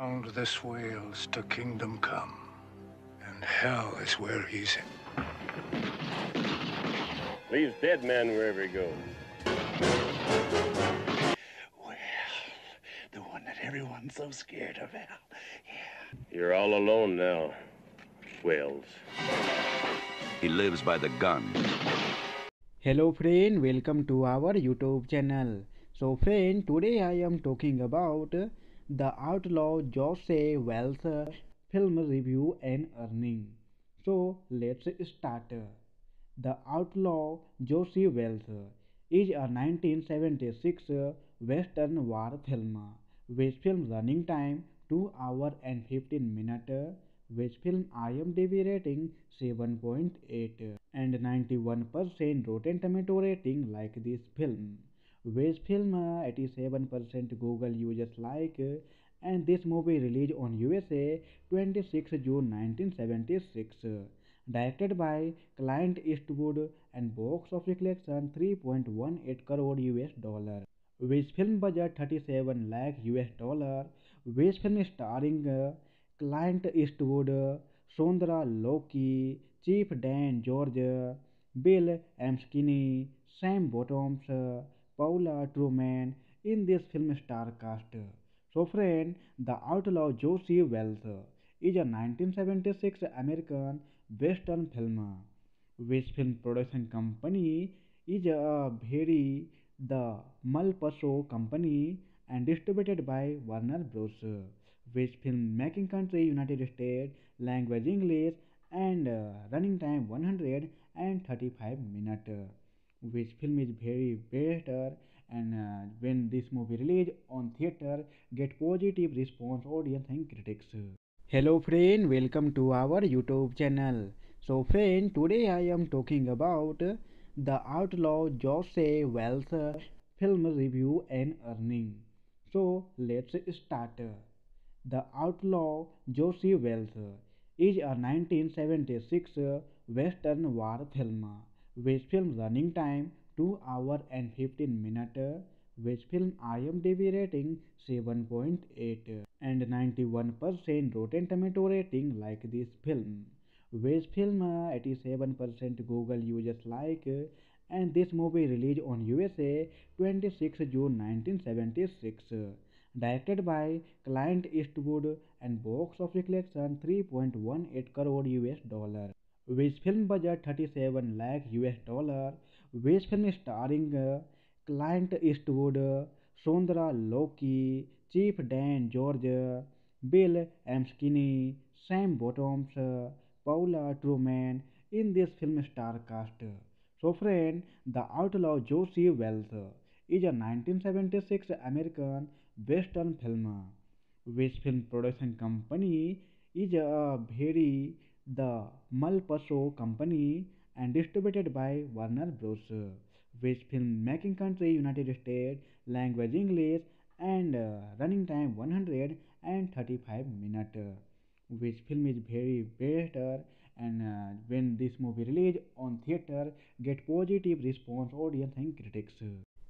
Bound this Wales to kingdom come, and hell is where he's in. Leaves dead men wherever he goes. Well, the one that everyone's so scared of, Al. Yeah. You're all alone now, Wales. He lives by the gun. Hello friend, welcome to our YouTube channel. So friend, today I am talking about the outlaw Joseph Wells film review and earning. So let's start. The Outlaw Joseph Wells is a 1976 Western war film with film running time 2 hour and 15 minutes which film IMDb rating 7.8 and 91% Rotten Tomato rating like this film. With film 87% Google users like and this movie released on USA 26 June 1976 directed by Clint Eastwood and box office collection 3.18 crore US dollar. With film budget 37 lakh US dollar. With film starring Clint Eastwood, Sondra Loki, Chief Dan George, Bill McKinney, Sam Bottoms, Paula Truman in this film star cast. So friend, The Outlaw Josey Wales is a 1976 American Western film. Which film production company is a very the Malpaso company and distributed by Warner Bros. Which film making country United States, language English and uh, running time 135 minutes. Which film is very better and uh, when this movie released on theater get positive response audience and critics. Hello friend, welcome to our YouTube channel. So friend, today I am talking about the outlaw Joseph Wells film review and earning. So let's start. The outlaw Joseph Wells is a 1976 Western war film with film running time 2 hour and 15 minute with film IMDb rating 7.8 and 91% Rotten Tomato rating like this film. With film 87% Google users like and this movie released on USA 26 June 1976 directed by Clint Eastwood and box office collection 3.18 crore US dollar. Which film budget thirty seven lakh U S dollar. Which film starring Clint Eastwood Sondra Locke, Chief Dan George, Bill McKinney, Sam Bottoms, Paula Truman in this film star cast. So friend, the outlaw Josey Wales is a 1976 American western film. Which film production company is a very the Malpaso company and distributed by Warner Bros. Which filmmaking country United States, language English and uh, running time 135 minutes. Which film is very better and uh, when this movie released on theater get positive response audience and critics.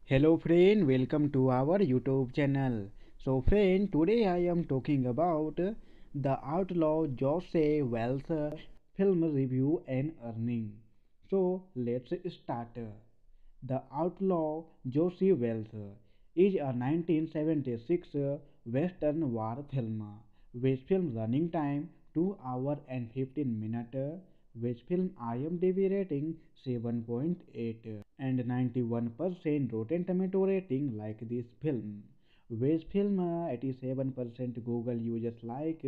Hello friend, welcome to our YouTube channel. So friend, today I am talking about the outlaw Joseph Wells uh, film review and earning. So let's start. The Outlaw Joseph Wells is a 1976 uh, Western war film with film running time 2 hour and 15 minutes with film IMDb rating 7.8 and 91% Rotten Tomato rating like this film. Which film, eighty seven percent Google users like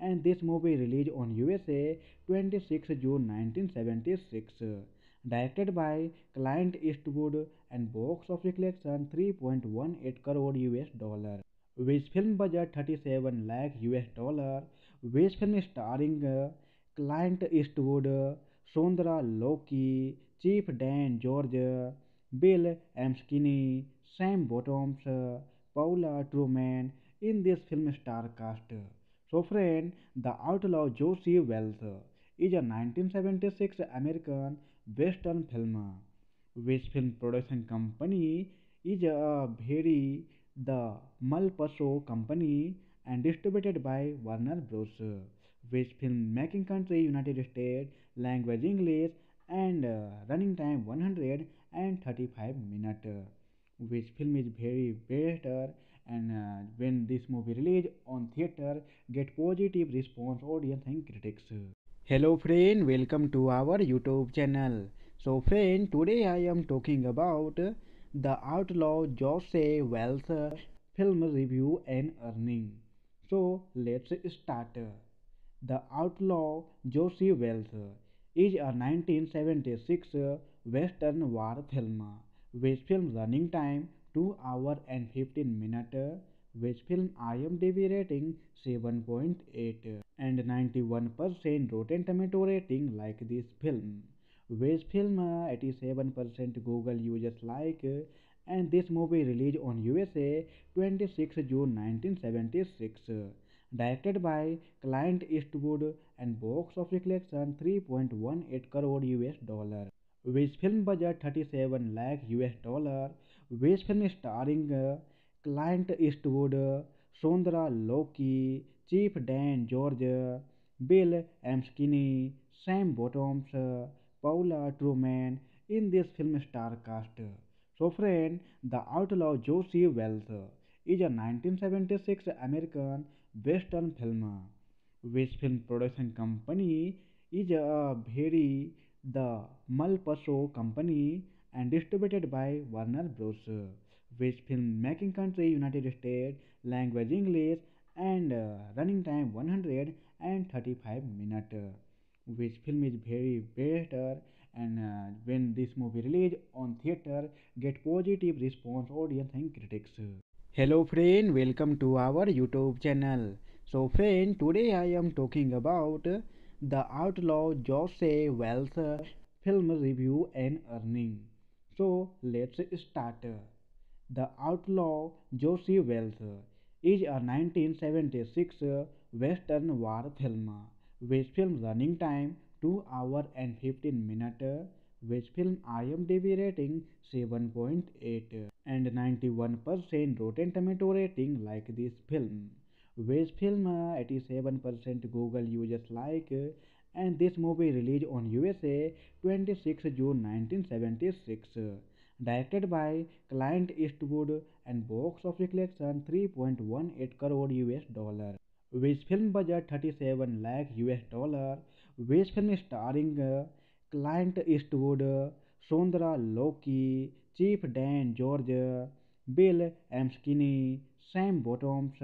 and this movie release on U S A twenty six June nineteen seventy six directed by Clint Eastwood and box office collection three point one eight crore U S dollar which film budget thirty seven lakh U S dollar which film starring Clint Eastwood Sondra Locke Chief Dan George Bill McKinney Sam Bottoms Paula Truman in this film star cast. So friend, The Outlaw Josey Wales is a 1976 American Western film. Which film production company is a very the Malpaso company and distributed by Warner Bros. Which film making country United States, language English, and uh, running time 135 minutes. Which film is very better and uh, when this movie release on theater get positive response audience and critics. Hello friend, welcome to our YouTube channel. So friend, today I am talking about the outlaw Joseph Wells film review and earning. So let's start. The Outlaw Joseph Wells is a 1976 Western war film which film running time 2 hour and 15 minute which film IMDb rating 7.8 and 91% Rotten Tomato rating like this film. Which film uh, 87% Google users like and this movie released on USA 26 June 1976 directed by Clint Eastwood and box office collection 3.18 crore US dollar which film budget thirty seven lakh US dollar. Which film starring Clint Eastwood Sondra Locke, Chief Dan George, Bill McKinney, Sam Bottoms, Paula Truman, in this film star cast. So friend, the outlaw Josey Wales is a 1976 American western film. Which film production company is a very the Malpaso company and distributed by Warner Bros. Which film making country United States, language English, and uh, running time 135 minutes. Which film is very better and uh, when this movie release on theater get positive response audience and critics. Hello friend, welcome to our YouTube channel. So friend, today I am talking about the outlaw Joseph Wells film review and earning. So let's start. The Outlaw Joseph Wells is a 1976 Western war film which film running time 2 hour and 15 minutes which film IMDb rating 7.8 and 91% Rotten Tomato rating like this film which film 87% Google users like and this movie released on USA 26 June 1976 directed by Clint Eastwood and box office collection 3.18 crore US dollar. Which film budget 37 lakh US dollar. Which film starring Clint Eastwood Sondra Loki Chief Dan George Bill McKinney Sam Bottoms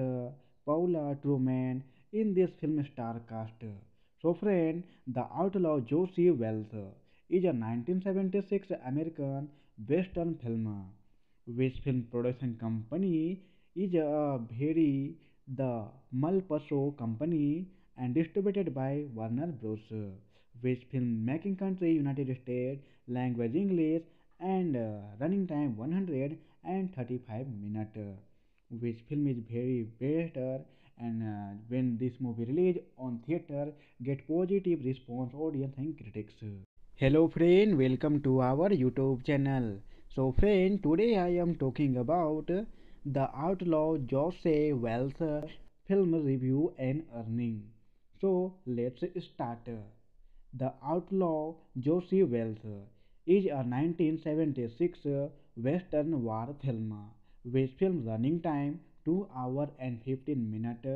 Paula Truman in this film star cast so friend The Outlaw Joseph Wells is a 1976 American Western film which film production company is a very the Malpaso company and distributed by Warner Bros. Which film making country United States, language English, and uh, running time 135 minutes. Which film is very better and uh, when this movie release on theater get positive response audience and critics. Hello friend, welcome to our YouTube channel. So friend, today I am talking about the outlaw Joseph Wells film review and earning. So let's start. The Outlaw Joseph Wells is a 1976 Western war film which film running time 2 hour and 15 minute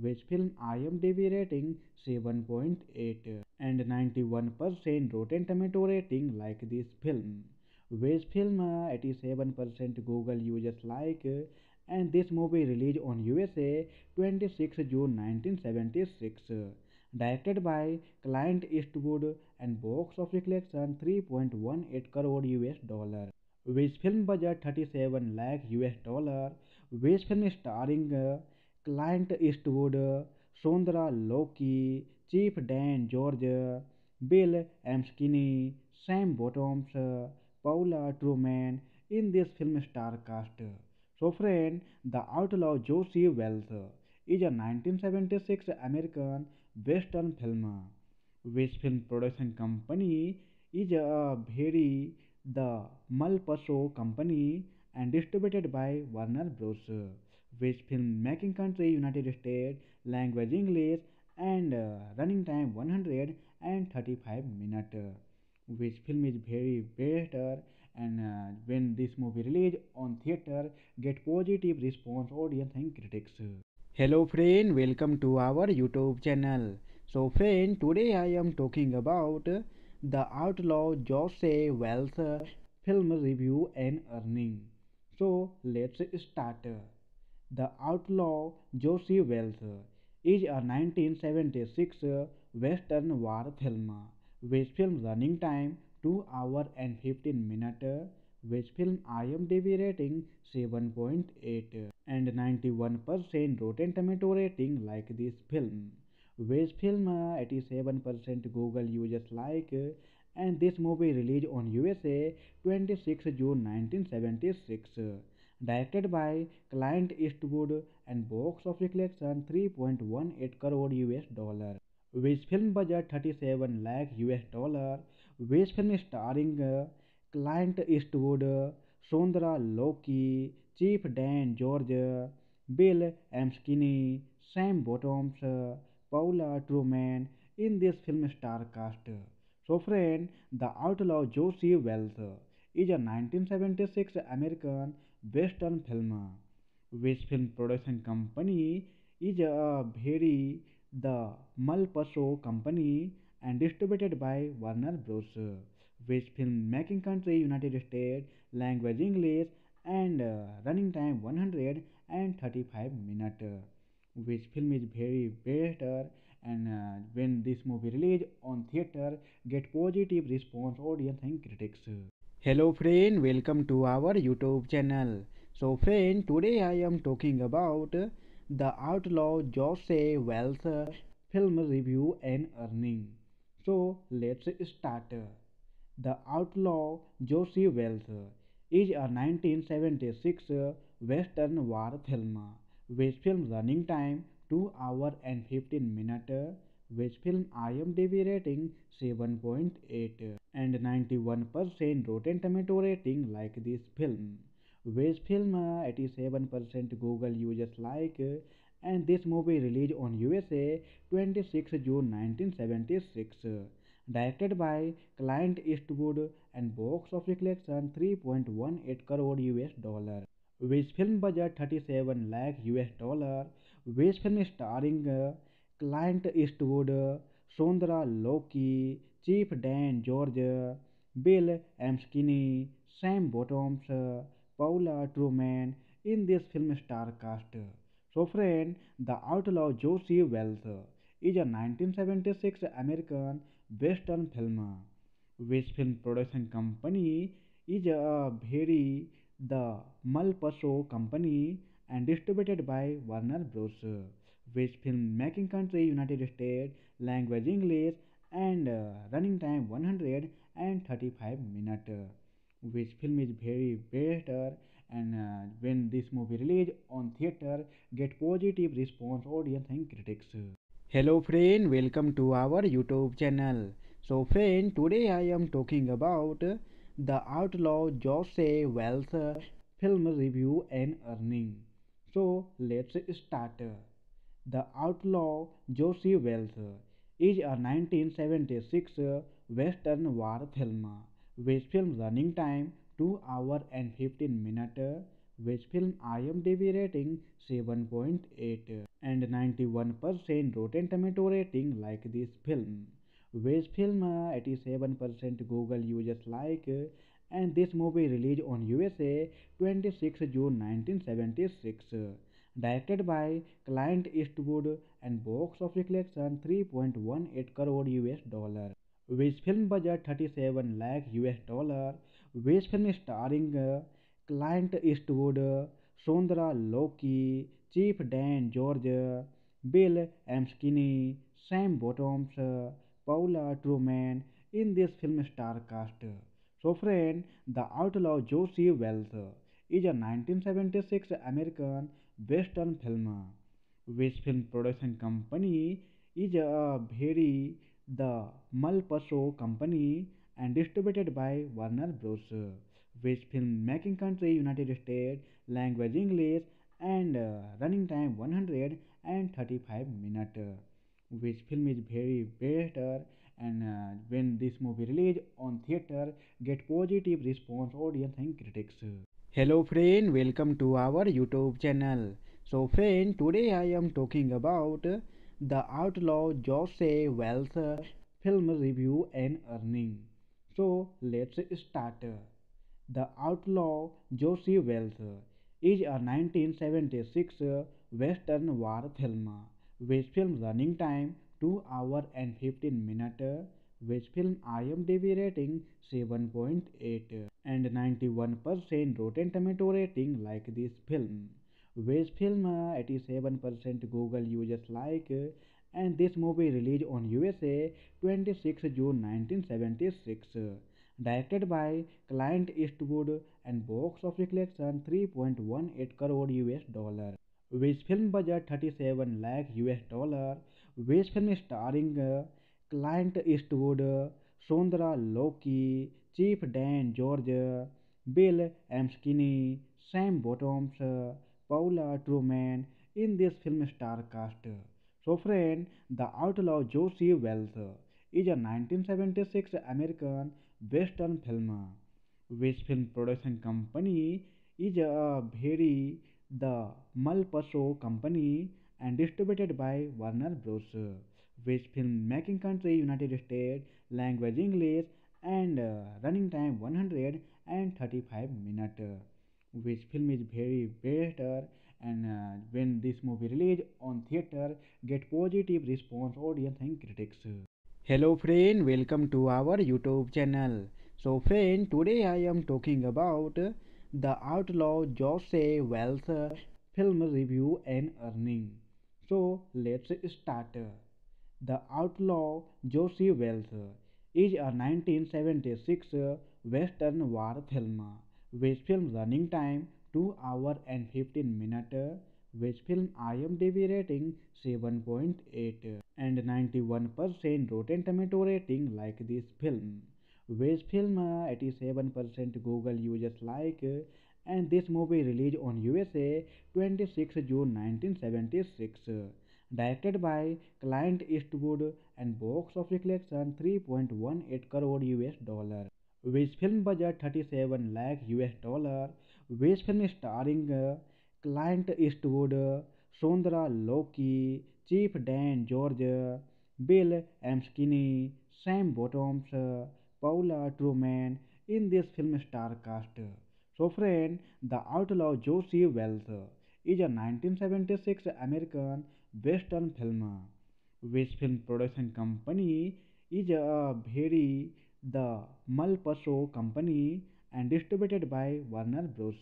which film IMDb rating 7.8 and 91% Rotten Tomato rating like this film. Which film uh, 87% Google users like and this movie released on USA 26 June 1976 directed by Clint Eastwood and box office collection 3.18 crore US dollar which film budget thirty seven lakh U S dollar. Which film starring, Clint Eastwood Sondra Locke, Chief Dan George, Bill McKinney, Sam Bottoms, Paula Truman in this film star cast. So friend, the outlaw Josey Wales is a 1976 American western film. Which film production company is a very the Malpaso company and distributed by Warner Bros. which film making country United States, language English, and uh, running time 135 minutes. Which film is very better and uh, when this movie released on theater get positive response audience and critics. Hello friend, welcome to our YouTube channel. So friend, today I am talking about the outlaw Joseph Wells film review and earning. So let's start. The Outlaw Josey Wales is a 1976 Western war film with film running time 2 hour and 15 minutes with film IMDb rating 7.8 and 91% Rotten Tomato rating like this film. With film 87% Google users like and this movie released on USA 26 June 1976 directed by Clint Eastwood and box office collection 3.18 crore US dollar with film budget 37 lakh US dollar with film starring uh, Clint Eastwood Sondra Loki Chief Dan George Bill Amskinny Sam Bottoms Paula Truman in this film star cast so friend the outlaw Josey Wales is a 1976 American Western film. Which film production company is a very the Malpaso company and distributed by Warner Bros. Which film making country United States, language English, and uh, running time 135 minutes. Which film is very better and uh, when this movie released on theater get positive response audience and critics. Hello friend, welcome to our YouTube channel. So friend, today I am talking about the outlaw Joseph Wells film review and earning. So let's start. The outlaw Joseph Wells is a 1976 Western war film with film running time 2 hour and 15 minute. with film IMDb rating 7.8 and 91% Rotten Tomato rating like this film. With film uh, 87% Google users like and this movie released on USA 26 June 1976 directed by Clint Eastwood and box office collection 3.18 crore US dollar which film budget thirty seven lakh U S dollar. Which film starring Clint Eastwood Sondra Locke, Chief Dan George, Bill McKinney, Sam Bottoms, Paula Truman, in this film star cast. So friend the outlaw Josey Wales is a 1976 American western film which film production company is a very the Malpaso company and distributed by Warner Bros. Which film making country United States, language English, and uh, running time 135 minutes. Which film is very better and uh, when this movie released on theater get positive response audience and critics. Hello friend, welcome to our YouTube channel. So friend, today I am talking about the outlaw Joseph Wells film review and earning. So let's start. The outlaw Josey Wales is a 1976 Western war film with film running time 2 hour and 15 minutes with film IMDb rating 7.8 and 91% Rotten Tomato rating like this film. Which film, eighty seven percent Google users like, and this movie release on U S A twenty six June nineteen seventy six. Directed by Clint Eastwood and box office collection three point one eight crore U S dollar which film budget thirty seven lakh U S dollar which film starring Clint Eastwood Sondra Locke Chief Dan George Bill McKinney Sam Bottoms Paula Truman in this film star cast so friend the outlaw Josey Wales is a 1976 American Western film. Which film production company is a very the Malpaso company and distributed by Warner Bros. Which film making country United States, language English, and uh, running time 135 minute. uh, which film is very better and uh, when this movie release on theater get positive response audience and critics. Hello friend welcome to our youtube channel. So friend today i am talking about the outlaw jose wells film review and earning. So let's start. The outlaw josey wales is a 1976 western war film with film running time 2 hour and 15 minute with film IMDb rating 7.8 and 91% Rotten Tomato rating like this film. With film uh, 87% Google users like and this movie released on USA 26 June 1976 directed by Clint Eastwood and box office collection 3.18 crore US dollar which film budget thirty seven lakh U S dollar. Which film starring Clint Eastwood Sondra Locke, Chief Dan George, Bill McKinney, Sam Bottoms, Paula Truman, in this film star cast. So friend, the outlaw Josey Wales is a seventy six American western film. Which film production company is a very the Malpaso company and distributed by Warner Bros. Which film making country United States, language English and uh, running time 135 minutes. Which film is very better and uh, when this movie released on theater get positive response audience and critics. Hello friend, welcome to our YouTube channel. So friend, today I am talking about the outlaw Jose Wells film review and earning. So let's start. The outlaw Jose Wells is a 1976 western war film with film running time 2 hour and 15 minute which film IMDb rating 7.8 and 91% Rotten Tomato rating like this film. Which film eighty seven percent Google users like and this movie release on U S A twenty six June nineteen seventy six directed by Clint Eastwood and box office collection three point one eight crore U S dollar which film budget thirty seven lakh U S dollar which film starring Clint Eastwood Sondra Locke Chief Dan George Bill McKinney Sam Bottoms Paula Truman in this film star cast so friend the outlaw Josey Wales is a 1976 American western film which film production company is a very the Malpaso company and distributed by Warner Bros.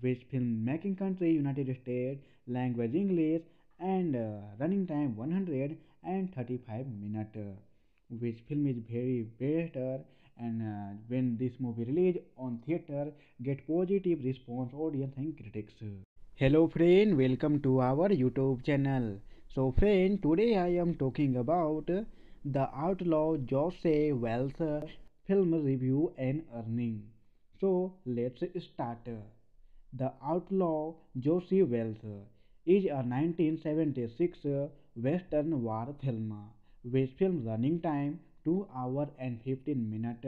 Which film making country United States, language English and uh, running time 135 minute. Which film is very better and uh, when this movie release on theater get positive response audience and critics. Hello friend, welcome to our YouTube channel. So friend, today I am talking about the outlaw Jose Wells film review and earning. So let's start. The outlaw Jose Wells is a 1976 western war film with film running time 2 hour and 15 minute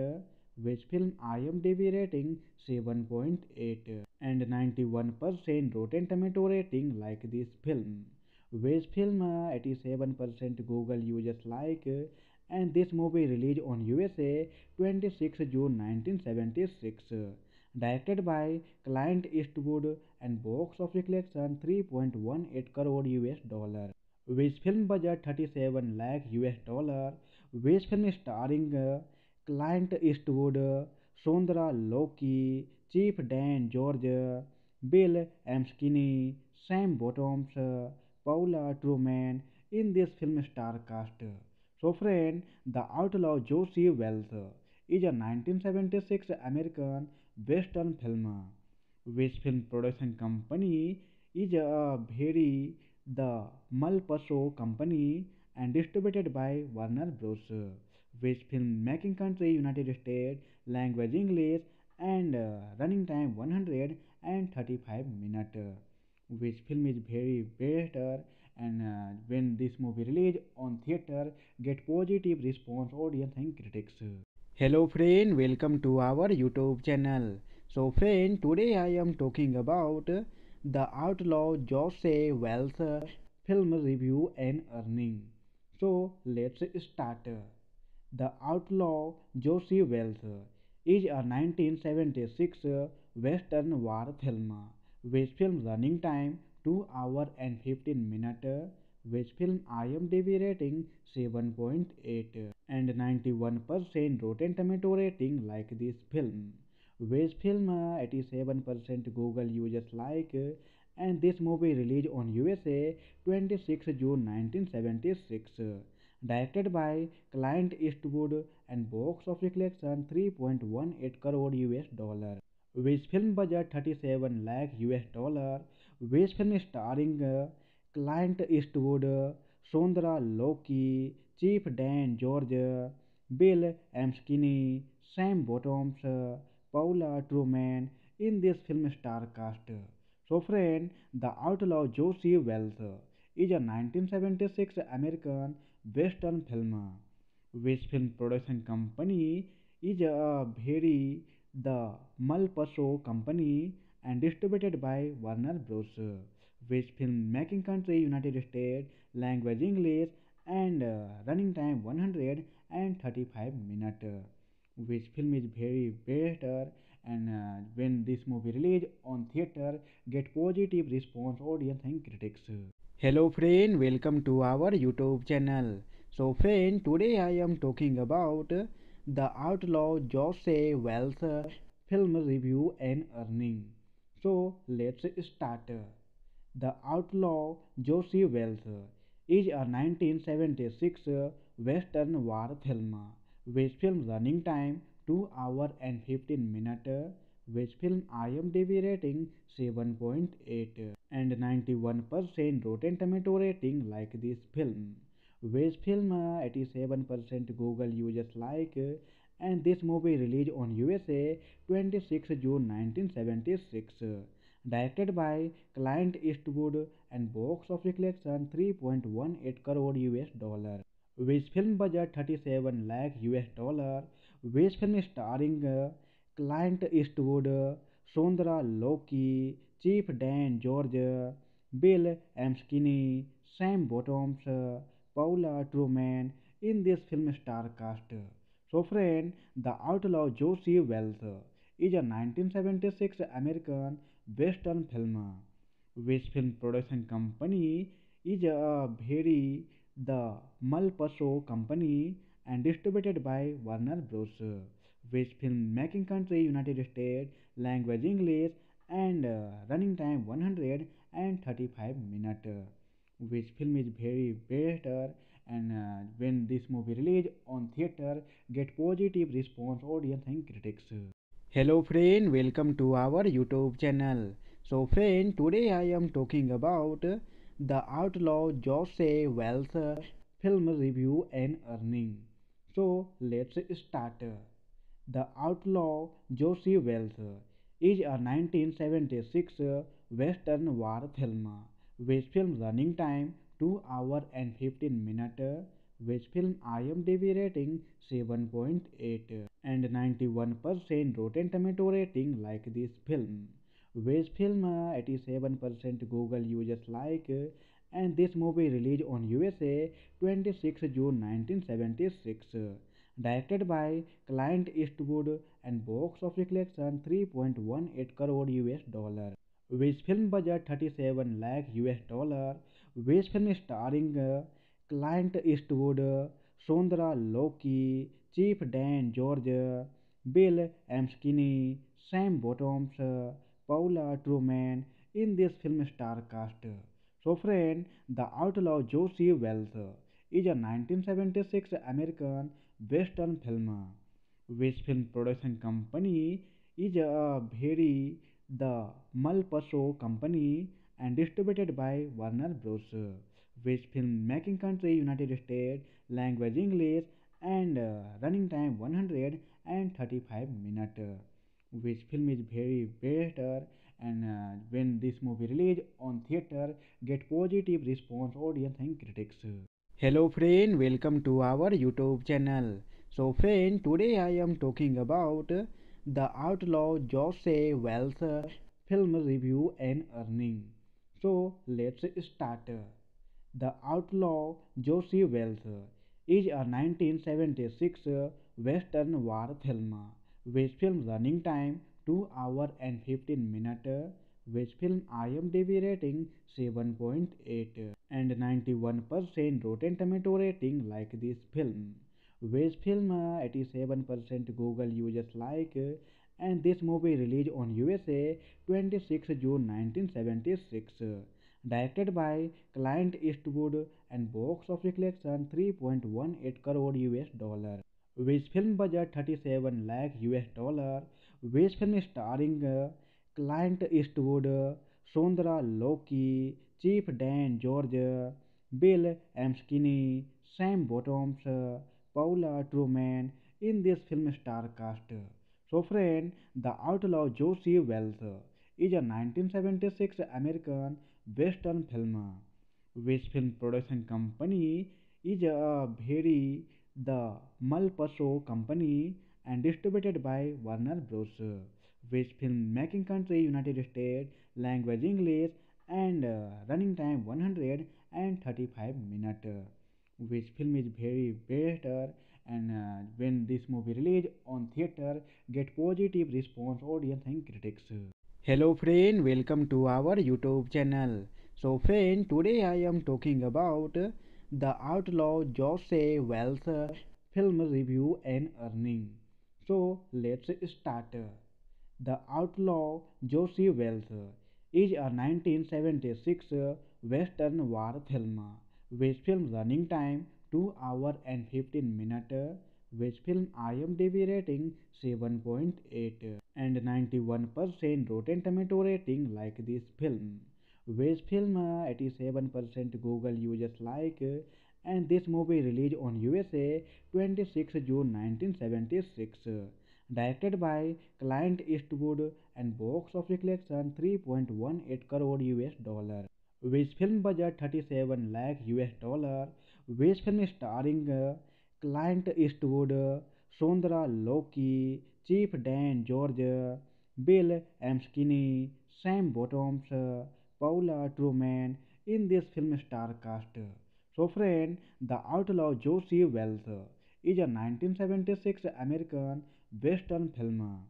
with film IMDb rating 7.8 and 91% Rotten Tomato rating like this film. With film uh, 87% Google users like and this movie released on USA 26 June 1976 directed by Clint Eastwood and box office collection 3.18 crore US dollar which film budget thirty seven lakh U S dollar. Which film starring Clint Eastwood Sondra Locke, Chief Dan George, Bill McKinney, Sam Bottoms, Paula Truman, in this film star cast. So friend, the outlaw Josey Wales is a seventy six American western film. Which film production company is a very the Malpaso company and distributed by Warner Bros. Which film making country United States, language English and uh, running time 135 minutes. which film is very better and uh, when this movie released on theater get positive response audience and critics hello friend welcome to our youtube channel so friend today i am talking about the outlaw joseph wells film review and earning so let's start the outlaw josey wales is a 1976 western war film with film running time 2 hour and 15 minute with film IMDb rating 7.8 and 91% Rotten Tomato rating like this film. Which film eighty seven percent Google users like and this movie release on U S A twenty six June nineteen seventy six directed by Clint Eastwood and box office collection three point one eight crore U S dollar which film budget thirty seven lakh U S dollar which film starring Clint Eastwood Sondra Locke Chief Dan George Bill McKinney Sam Bottoms Paula Truman in this film star cast. So friend, The Outlaw Josey Wales is a 1976 American Western film. Which film production company is a very the Malpaso company and distributed by Warner Bros. Which film making country United States, language English and uh, running time 135 minutes. Which film is very better and uh, when this movie release on theater get positive response audience and critics. Hello friend, welcome to our YouTube channel. So friend, today I am talking about the outlaw Joseph Wells film review and earning. So let's start. The outlaw Josey Wales is a 1976 Western war film with film running time 2 hour and 15 minute with film IMDb rating 7.8 and 91% Rotten Tomato rating like this film. With film uh, 87% Google users like and this movie released on USA 26 June 1976. Directed by Clint Eastwood and box office collection 3.18 crore US dollar. Which film budget thirty seven lakh U S dollar. Which film starring Clint Eastwood Sondra Locke, Chief Dan George, Bill McKinney, Sam Bottoms, Paula Truman, in this film star cast. So friend, the outlaw Josey Wales is a seventy six American western film. Which film production company is a very the Malpaso company and distributed by Warner Bros. Which film making country United States, language English and uh, running time 135 minutes. Which film is very better and uh, when this movie released on theater get positive response audience and critics. Hello friend, welcome to our YouTube channel. So friend, today I am talking about the outlaw Joseph Wells film review and earning. So let's start. The outlaw Josey Wales is a 1976 Western war film with film running time 2 hour and 15 minutes which film IMDb rating 7.8 and 91% Rotten Tomato rating like this film. Which film eighty seven percent Google users like and this movie release on U S A twenty six June nineteen seventy six directed by Clint Eastwood and box office collection three point one eight crore U S dollar which film budget thirty seven lakh U S dollar which film starring Clint Eastwood Sondra Locke Chief Dan George Bill McKinney Sam Bottoms Paula Truman in this film star cast. So friend, The Outlaw Josey Wales is a 1976 American Western film. Which film production company is a very the Malpaso company and distributed by Warner Bros. Which film making country United States, language English and uh, running time 135 minutes. Which film is very better. And uh, when this movie release on theater get positive response audience and critics. Hello friend welcome to our youtube channel. So friend today i am talking about the outlaw jose wells film review and earning. So let's start. The outlaw jose wells is a 1976 western war film with film running time 2 hour and 15 minute with film IMDb rating 7.8 and 91% Rotten Tomato rating like this film. With film uh, 87% Google users like and this movie released on USA 26 June 1976. Directed by Clint Eastwood and box office collection 3.18 crore US dollar. Which film budget thirty seven lakh US dollar. Which film starring Clint Eastwood Sondra Locke, Chief Dan George, Bill McKinney, Sam Bottoms, Paula Truman, in this film star cast. So friend, the outlaw Josey Wales is a 1976 American western film. Which film production company is a very the Malpaso company and distributed by Warner Bros. Which film making country United States, language English and uh, running time 135 minutes. Which film is very better and uh, when this movie released on theater get positive response audience and critics. Hello friend, welcome to our YouTube channel. So friend, today I am talking about the outlaw Jose Wells film review and earning. So let's start. The Outlaw Jose Wells is a 1976 Western war film with film running time 2 hour and 15 minutes which film IMDb rating 7.8 and 91% Rotten Tomato rating like this film. With film 87% Google users like and this movie released on USA 26 June 1976 directed by Clint Eastwood and box office collection 3.18 crore US dollar. With film budget 37 lakh US dollar. With film starring Clint Eastwood Sondra Loki Chief Dan George Bill McKinney Sam Bottoms Paula Truman in this film star cast so friend The Outlaw Jose Wells is a 1976 American Western film.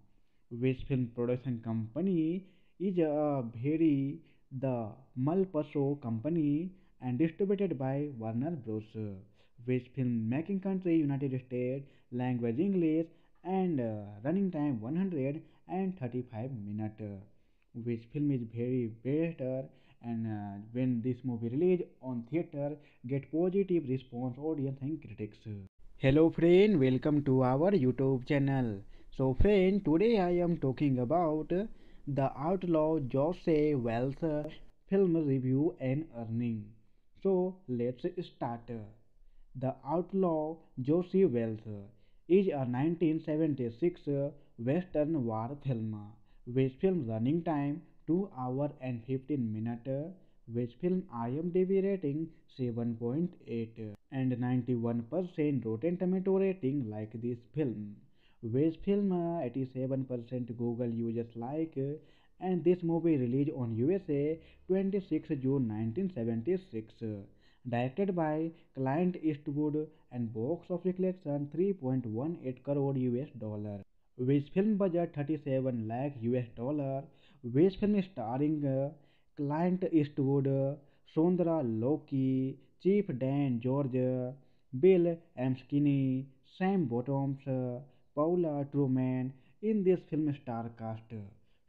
Which film production company is a very the Malpaso company and distributed by Warner Bros. Which film making country United States, language English and uh, running time 135 minutes. Which film is very better and uh, when this movie release on theater get positive response audience and critics. Hello friend, welcome to our YouTube channel. So friend, today I am talking about the outlaw Jose Wells film review and earning. So let's start. The outlaw Jose Wells is a 1976 Western war film with film running time 2 hour and 15 minute with film IMDb rating 7.8 and 91% Rotten Tomato rating like this film. With film uh, 87% Google users like and this movie released on USA 26 June 1976 directed by Clint Eastwood and box office collection 3.18 crore US dollar which film budget thirty seven lakh U S dollar. Which film starring Clint Eastwood Sondra Locke, Chief Dan George, Bill McKinney, Sam Bottoms, Paula Truman, in this film star cast.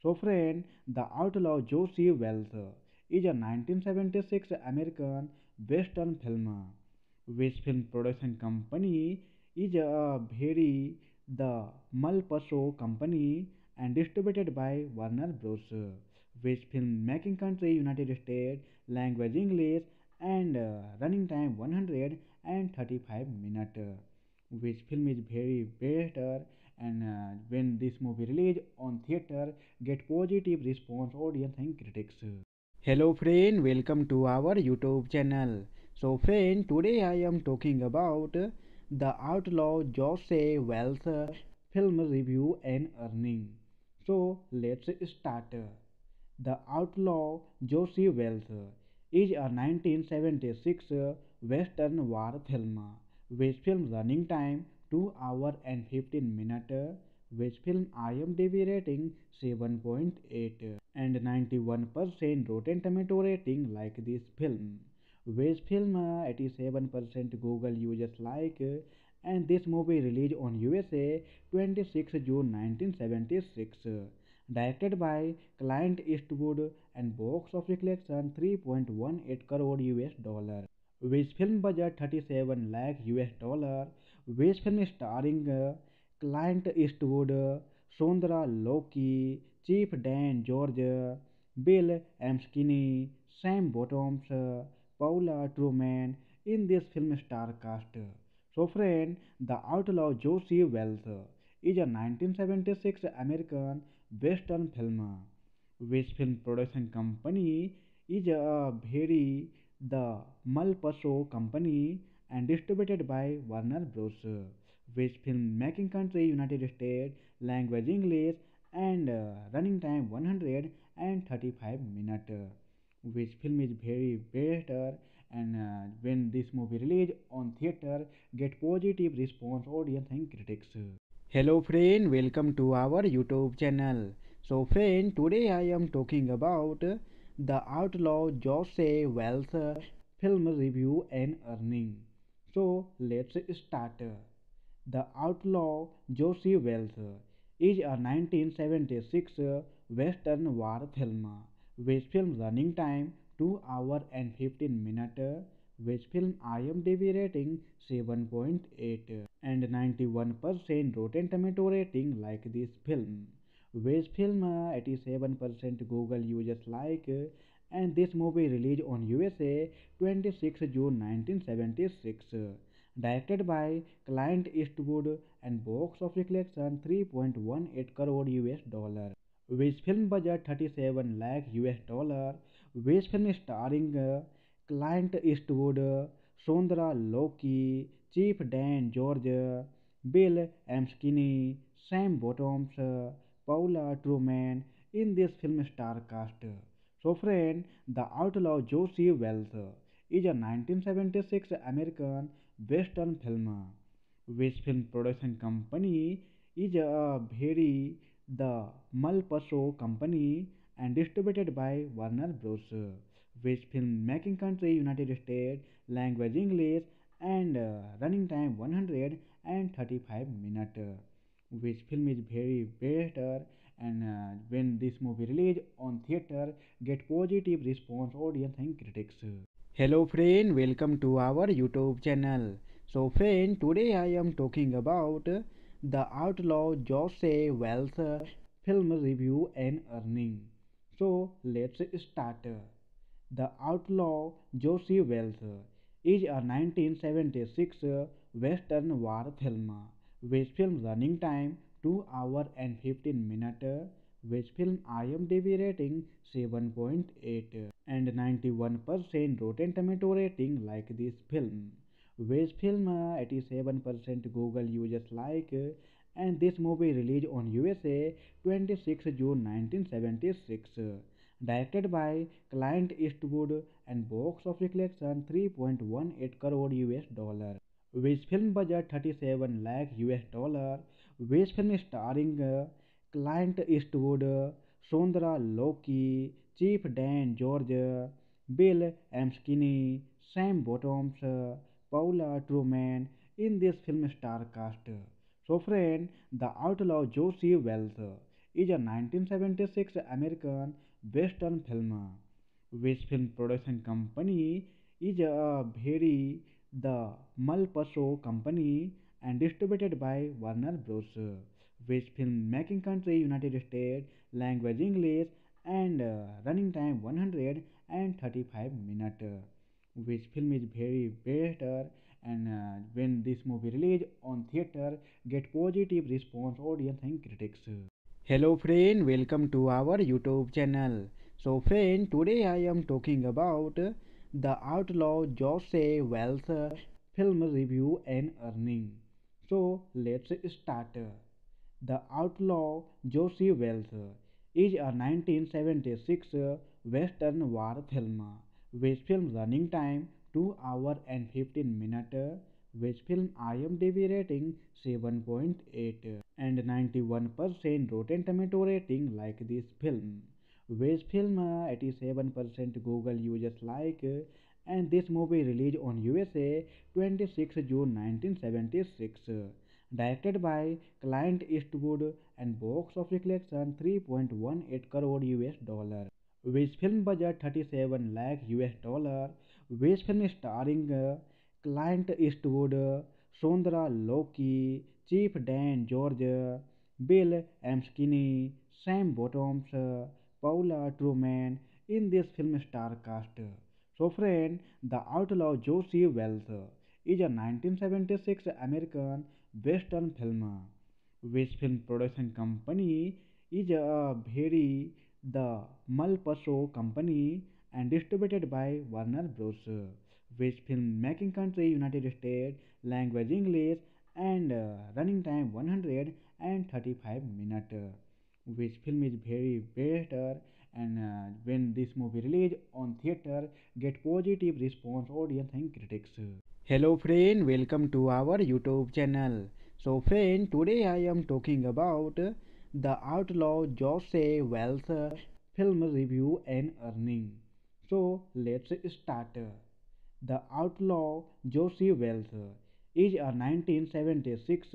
So friend, the outlaw Josey Wales is a seventy six American western film. Which film production company is a very the Malpaso company and distributed by Warner Bros. Which film making country United States, language English and uh, running time 135 minutes. Which film is very better and uh, when this movie released on theater get positive response audience and critics hello friend welcome to our youtube channel so friend today i am talking about the outlaw joseph wells film review and earning. So let's start. The outlaw josey wales is a 1976 western war film with film running time 2 hour and 15 minute which film IMDb rating 7.8 and 91% Rotten Tomato rating like this film. With film uh, 87% Google users like uh, and this movie released on USA 26 June 1976. Directed by Clint Eastwood and box office collection 3.18 crore US dollar. With film budget 37 lakh US dollar. With film starring uh, Clint Eastwood, Sondra Loki, Chief Dan George, Bill Amskini, Sam Bottoms, Paula Trueman in this film star cast. So friend, The Outlaw Josey Wales is a 1976 American Western film. Which film production company is a very the Malpaso company and distributed by Warner Bros. Which film making country United States, language English and uh, running time 135 minutes. Which film is very better and uh, when this movie release on theater get positive response audience and critics. Hello friend, welcome to our YouTube channel. So friend, today I am talking about the outlaw Joseph Wells film review and earning. So let's start. The outlaw Josey Wales is a 1976 Western war film with film running time 2 hour and 15 minute with film IMDb rating 7.8 and 91% Rotten Tomato rating like this film. With film uh, 87% Google users like and this movie released on USA 26 June 1976. Directed by Clint Eastwood and box office collection 3.18 crore US dollar. Which film budget thirty seven lakh US dollar. Which film starring Clint Eastwood Sondra Locke, Chief Dan George, Bill McKinney, Sam Bottoms, Paula Truman, in this film star cast. So friend, the outlaw Josey Wales is a nineteen seventy six American western film. Which film production company is a very the Malpaso company and distributed by Warner Bros. Which film making country United States, language English and uh, running time 135 minutes. Which film is very better and uh, when this movie released on theater get positive response audience and critics. Hello friend, welcome to our YouTube channel. So friend, today I am talking about the outlaw Joseph Wells film review and earning. So let's start. The outlaw Josey Wales is a 1976 Western war film with film running time 2 hour and 15 minutes which film IMDb rating 7.8 and 91% Rotten Tomato rating like this film. With film uh, 87% Google users like and this movie released on USA 26 June 1976. Directed by Clint Eastwood and box office collection 3.18 crore US dollar. With film budget 37 lakh US dollar. With film starring Clint Eastwood, Sondra Loki, Chief Dan George, Bill McKinney, Sam Bottoms, Paula Trueman in this film star cast. So friend, The Outlaw Josey Wales is a 1976 American Western film. Which film production company is a very the Malpaso company and distributed by Warner Bros. Which film making country United States, language English and uh, running time 135 minutes. Which film is very better and uh, when this movie release on theater get positive response audience and critics. Hello friend welcome to our youtube channel. So friend today i am talking about the outlaw josey wales film review and earning. So let's start. The outlaw josey wales is a 1976 western war film with film running time 2 hour and 15 minute with film IMDb rating 7.8 and 91% Rotten Tomato rating like this film. With film uh, 87% Google users like and this movie released on USA 26 June 1976. Directed by Clint Eastwood and box office collection 3.18 crore US dollar. Which film budget thirty seven lakh U S dollar. Which film starring, Clint Eastwood Sondra Locke, Chief Dan George, Bill McKinney, Sam Bottoms, Paula Truman, in this film star cast. So friend the outlaw Josey Wales is a 1976 American western film which film production company is a very the Malpaso company and distributed by Warner Bros. Which film making country United States, language English and uh, running time 135 minutes. Which film is very better and uh, when this movie released on theater get positive response audience and critics. Hello friend, welcome to our YouTube channel. So friend, today I am talking about the outlaw Josey Wales film review and earning. So let's start. The Outlaw Josey Wales is a 1976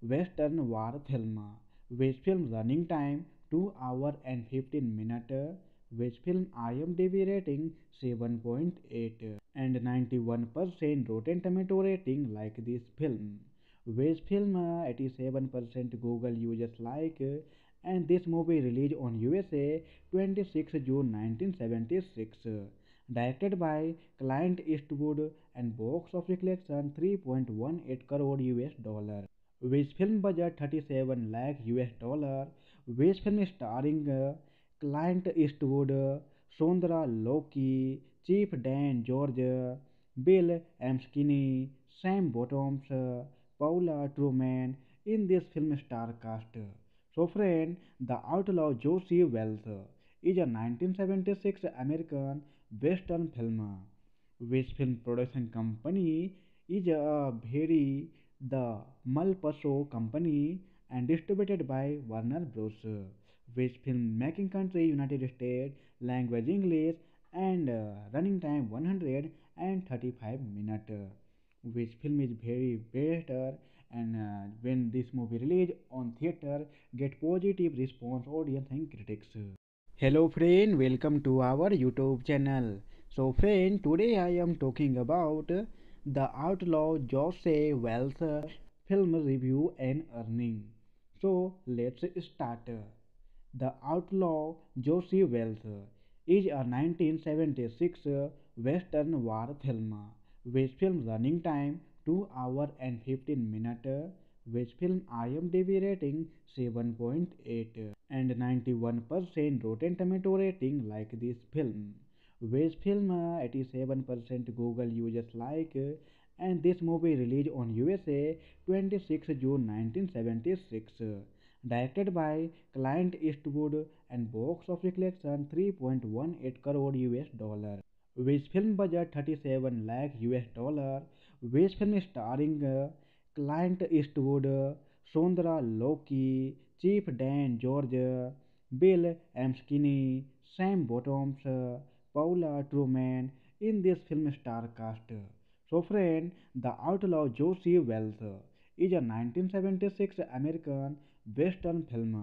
Western war film with film running time 2 hour and 15 minutes with film IMDb rating 7.8 and 91% Rotten Tomato rating like this film. With film 87% Google users like and this movie released on USA 26 June 1976. Directed by Clint Eastwood and box office collection 3.18 crore US dollar. With film budget 37 lakh US dollar. With film starring Clint Eastwood, Sondra Loki, Chief Dan George, Bill McKinney, Sam Bottoms, Paula Trueman in this film star cast. So friend, The Outlaw Josey Wales is a 1976 American Western film. Which film production company is a very the Malpaso company and distributed by Warner Bros. Which film making country United States, language English and uh, running time 135 minutes. Which film is very better and uh, when this movie released on theater get positive response audience and critics. Hello friend, welcome to our YouTube channel. So friend, today I am talking about the outlaw Josey Wales film review and earning. So let's start. The outlaw Josey Wales is a 1976 Western war film with film running time 2 hour and 15 minute with film IMDb rating 7.8 and 91% Rotten Tomato rating like this film. With film uh, 87% Google users like and this movie released on USA 26 June 1976. Directed by Clint Eastwood and box office collection 3.18 crore US dollar. Which film budget thirty seven lakh U S dollar. Which film starring Clint Eastwood Sondra Locke, Chief Dan George, Bill McKinney, Sam Bottoms, Paula Truman, in this film star cast. So friend the outlaw Josey Wales is a 1976 American western film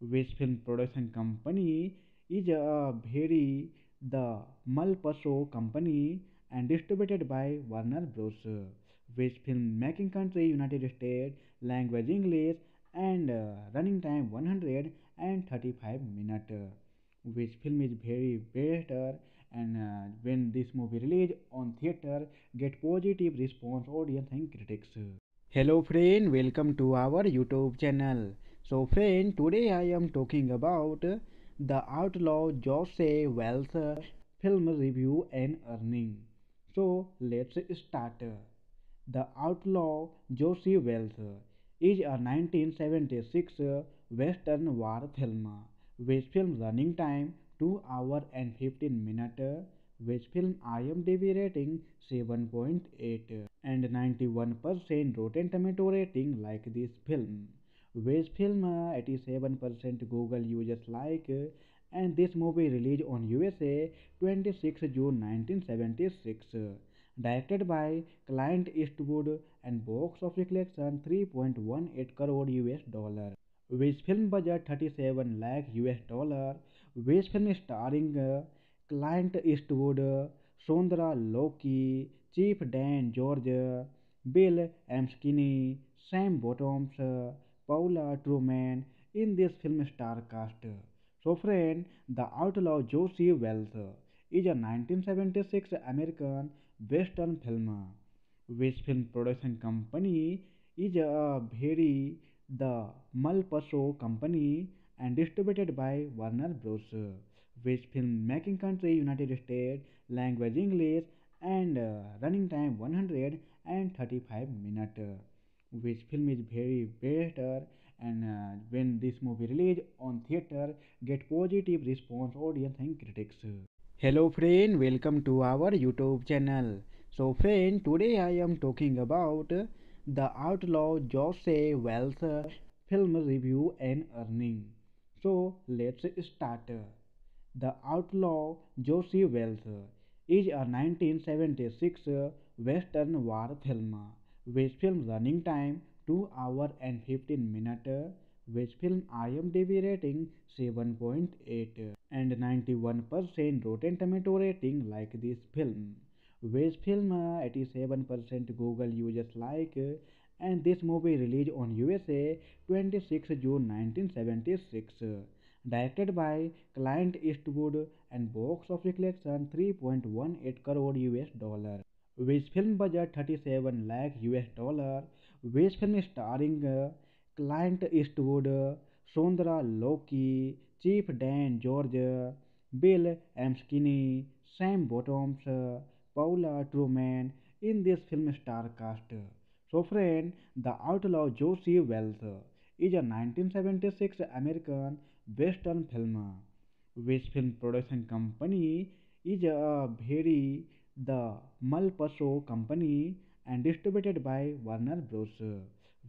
which film production company is a very the Malpaso company and distributed by Warner Bros. Which film making country United States, language English and uh, running time 135 minutes. Which film is very better and uh, when this movie released on theater get positive response audience and critics hello friend welcome to our youtube channel so friend today i am talking about the outlaw joseph wells film review and earning so let's start the outlaw josey wales is a 1976 western war film with film running time 2 hour and 15 minute which film IMDb rating 7.8 and 91% Rotten Tomato rating like this film. With film uh, 87% Google users like and this movie released on USA 26 June 1976. Directed by Clint Eastwood and box office collection 3.18 crore US dollar. With film budget 37 lakh US dollar. With film starring Clint Eastwood, Sondra Loki, Chief Dan George, Bill McKinney, Sam Bottoms, Paula Trueman in this film star cast. So friend, The Outlaw Josey Wales is a 1976 American Western film. Which film production company is a very the Malpaso company and distributed by Warner Bros. Which film making country United States, language English and uh, running time 135 minutes. Which film is very better and uh, when this movie release on theater get positive response audience and critics. Hello friend, welcome to our YouTube channel. So friend, today I am talking about the outlaw Joseph Wells film review and earning. So let's start. The Outlaw Josey Wales is a 1976 Western war film with film running time 2 hour and 15 minute with film IMDb rating 7.8 and 91% Rotten Tomato rating like this film. With film 87% Google users like and this movie released on USA 26 June 1976. Directed by Clint Eastwood and box office collection 3.18 crore US dollar. Which film budget thirty seven lakh U S dollar. Which film starring, Clint Eastwood Sondra Locke, Chief Dan George, Bill McKinney, Sam Bottoms, Paula Truman, in this film star cast. So friend the outlaw Josey Wales is a 1976 American western film which film production company is a very the Malpaso company and distributed by Warner Bros.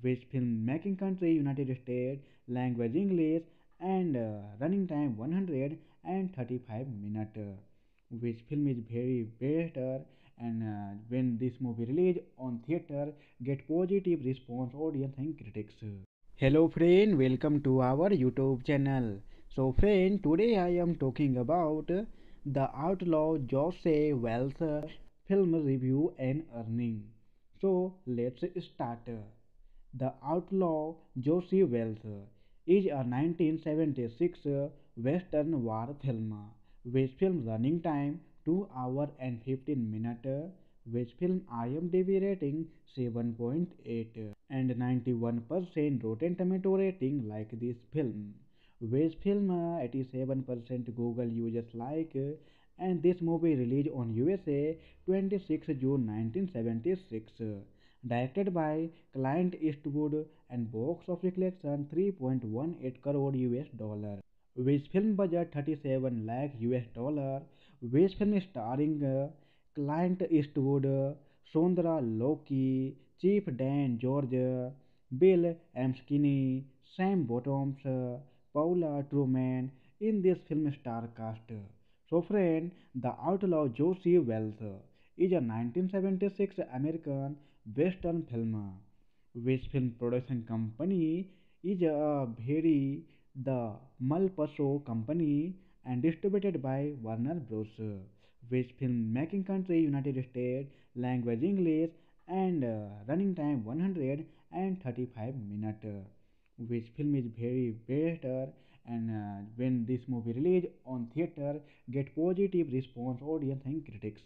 Which film making country United States, language English and uh, running time 135 minutes. Which film is very better and uh, when this movie released on theater get positive response audience and critics. Hello friend, welcome to our YouTube channel. So friend, today I am talking about the outlaw Joseph Wells film review and earning. So let's start. The outlaw Josey Wales is a 1976 Western war film with film running time 2 hour and 15 minutes which film IMDb rating 7.8 and 91% Rotten Tomato rating like this film. With film 87% Google users like and this movie released on USA 26 June 1976. Directed by Clint Eastwood and box office collection 3.18 crore US dollar. With film budget 37 lakh US dollar. With film starring Clint Eastwood, Sondra Loki, Chief Dan George, Bill McKinney, Sam Bottoms, Paula Trueman in this film star cast. So friend, The Outlaw Josey Wales is a 1976 American Western film. Which film production company is a very the Malpaso company and distributed by Warner Bros. Which film making country United States, language English and uh, running time 135 minutes. Which film is very better and uh, when this movie release on theater get positive response audience and critics.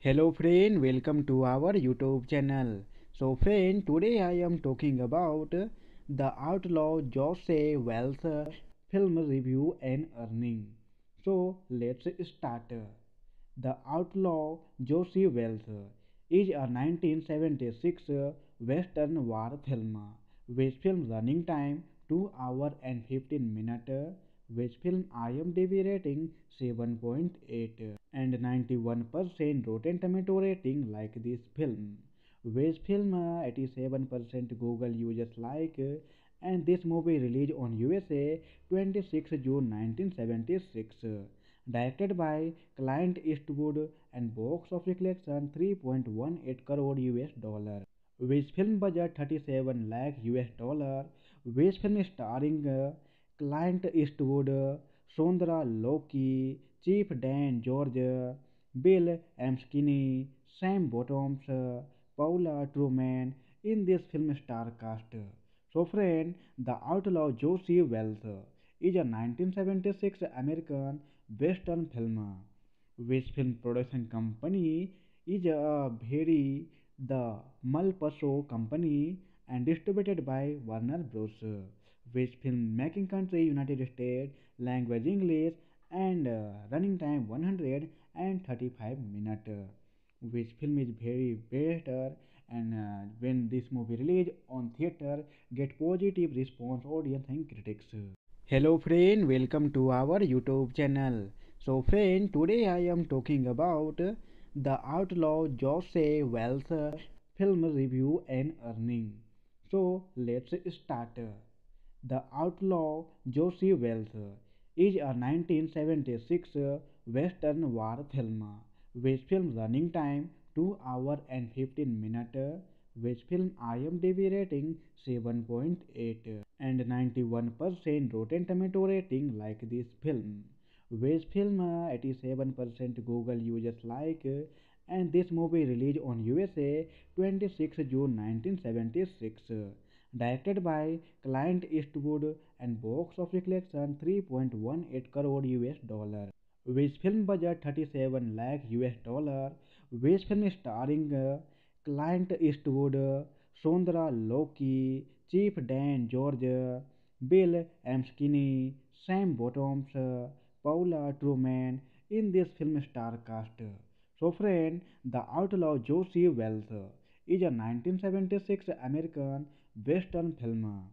Hello friend welcome to our youtube channel. So friend today i am talking about the outlaw josey wales film review and earning. So let's start. The outlaw josey wales is a 1976 western war film with film running time 2 hour and 15 minute with film IMDb rating 7.8 and 91% Rotten Tomato rating like this film. With film uh, 87% Google users like and this movie released on USA 26 June 1976. Directed by Clint Eastwood and box office collection 3.18 crore US dollar. Which film budget thirty seven lakh U S dollar. Which film starring Clint Eastwood Sondra Locke, Chief Dan George, Bill McKinney, Sam Bottoms, Paula Truman, in this film star cast. So friend, the outlaw Josey Wales is a seventy six American western film. Which film production company is a very the Malpaso company and distributed by Warner Bros. Which film making country United States, language English and uh, running time 135 minutes. Which film is very better and uh, when this movie released on theater get positive response audience and critics. Hello friend, welcome to our YouTube channel. So friend, today I am talking about the outlaw Josey Wales film review and earning. So let's start. The Outlaw Josey Wales is a 1976 Western war film with film running time 2 hour and 15 minutes which film IMDb rating 7.8 and 91% Rotten Tomato rating like this film. With film 87% Google users like and this movie released on USA 26 June 1976. Directed by Clint Eastwood and box office collection 3.18 crore US dollar. With film budget 37 lakh US dollar. With film starring Clint Eastwood, Sondra Loki, Chief Dan George, Bill McKinney, Sam Bottoms, Paula Trueman in this film star cast. So friend, The Outlaw Josey Wales is a 1976 American Western film.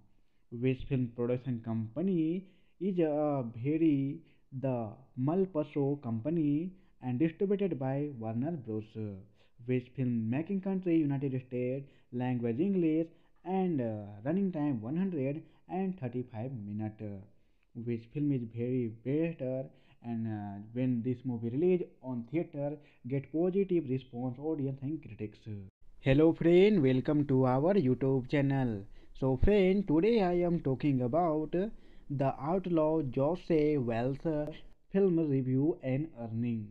Which film production company is a very the Malpaso company and distributed by Warner Bros. Which film making country United States, language English and uh, running time 135 minutes. Which film is very better and uh, when this movie release on theater get positive response audience and critics. Hello friend welcome to our youtube channel. So friend today i am talking about the outlaw josey wales film review and earning.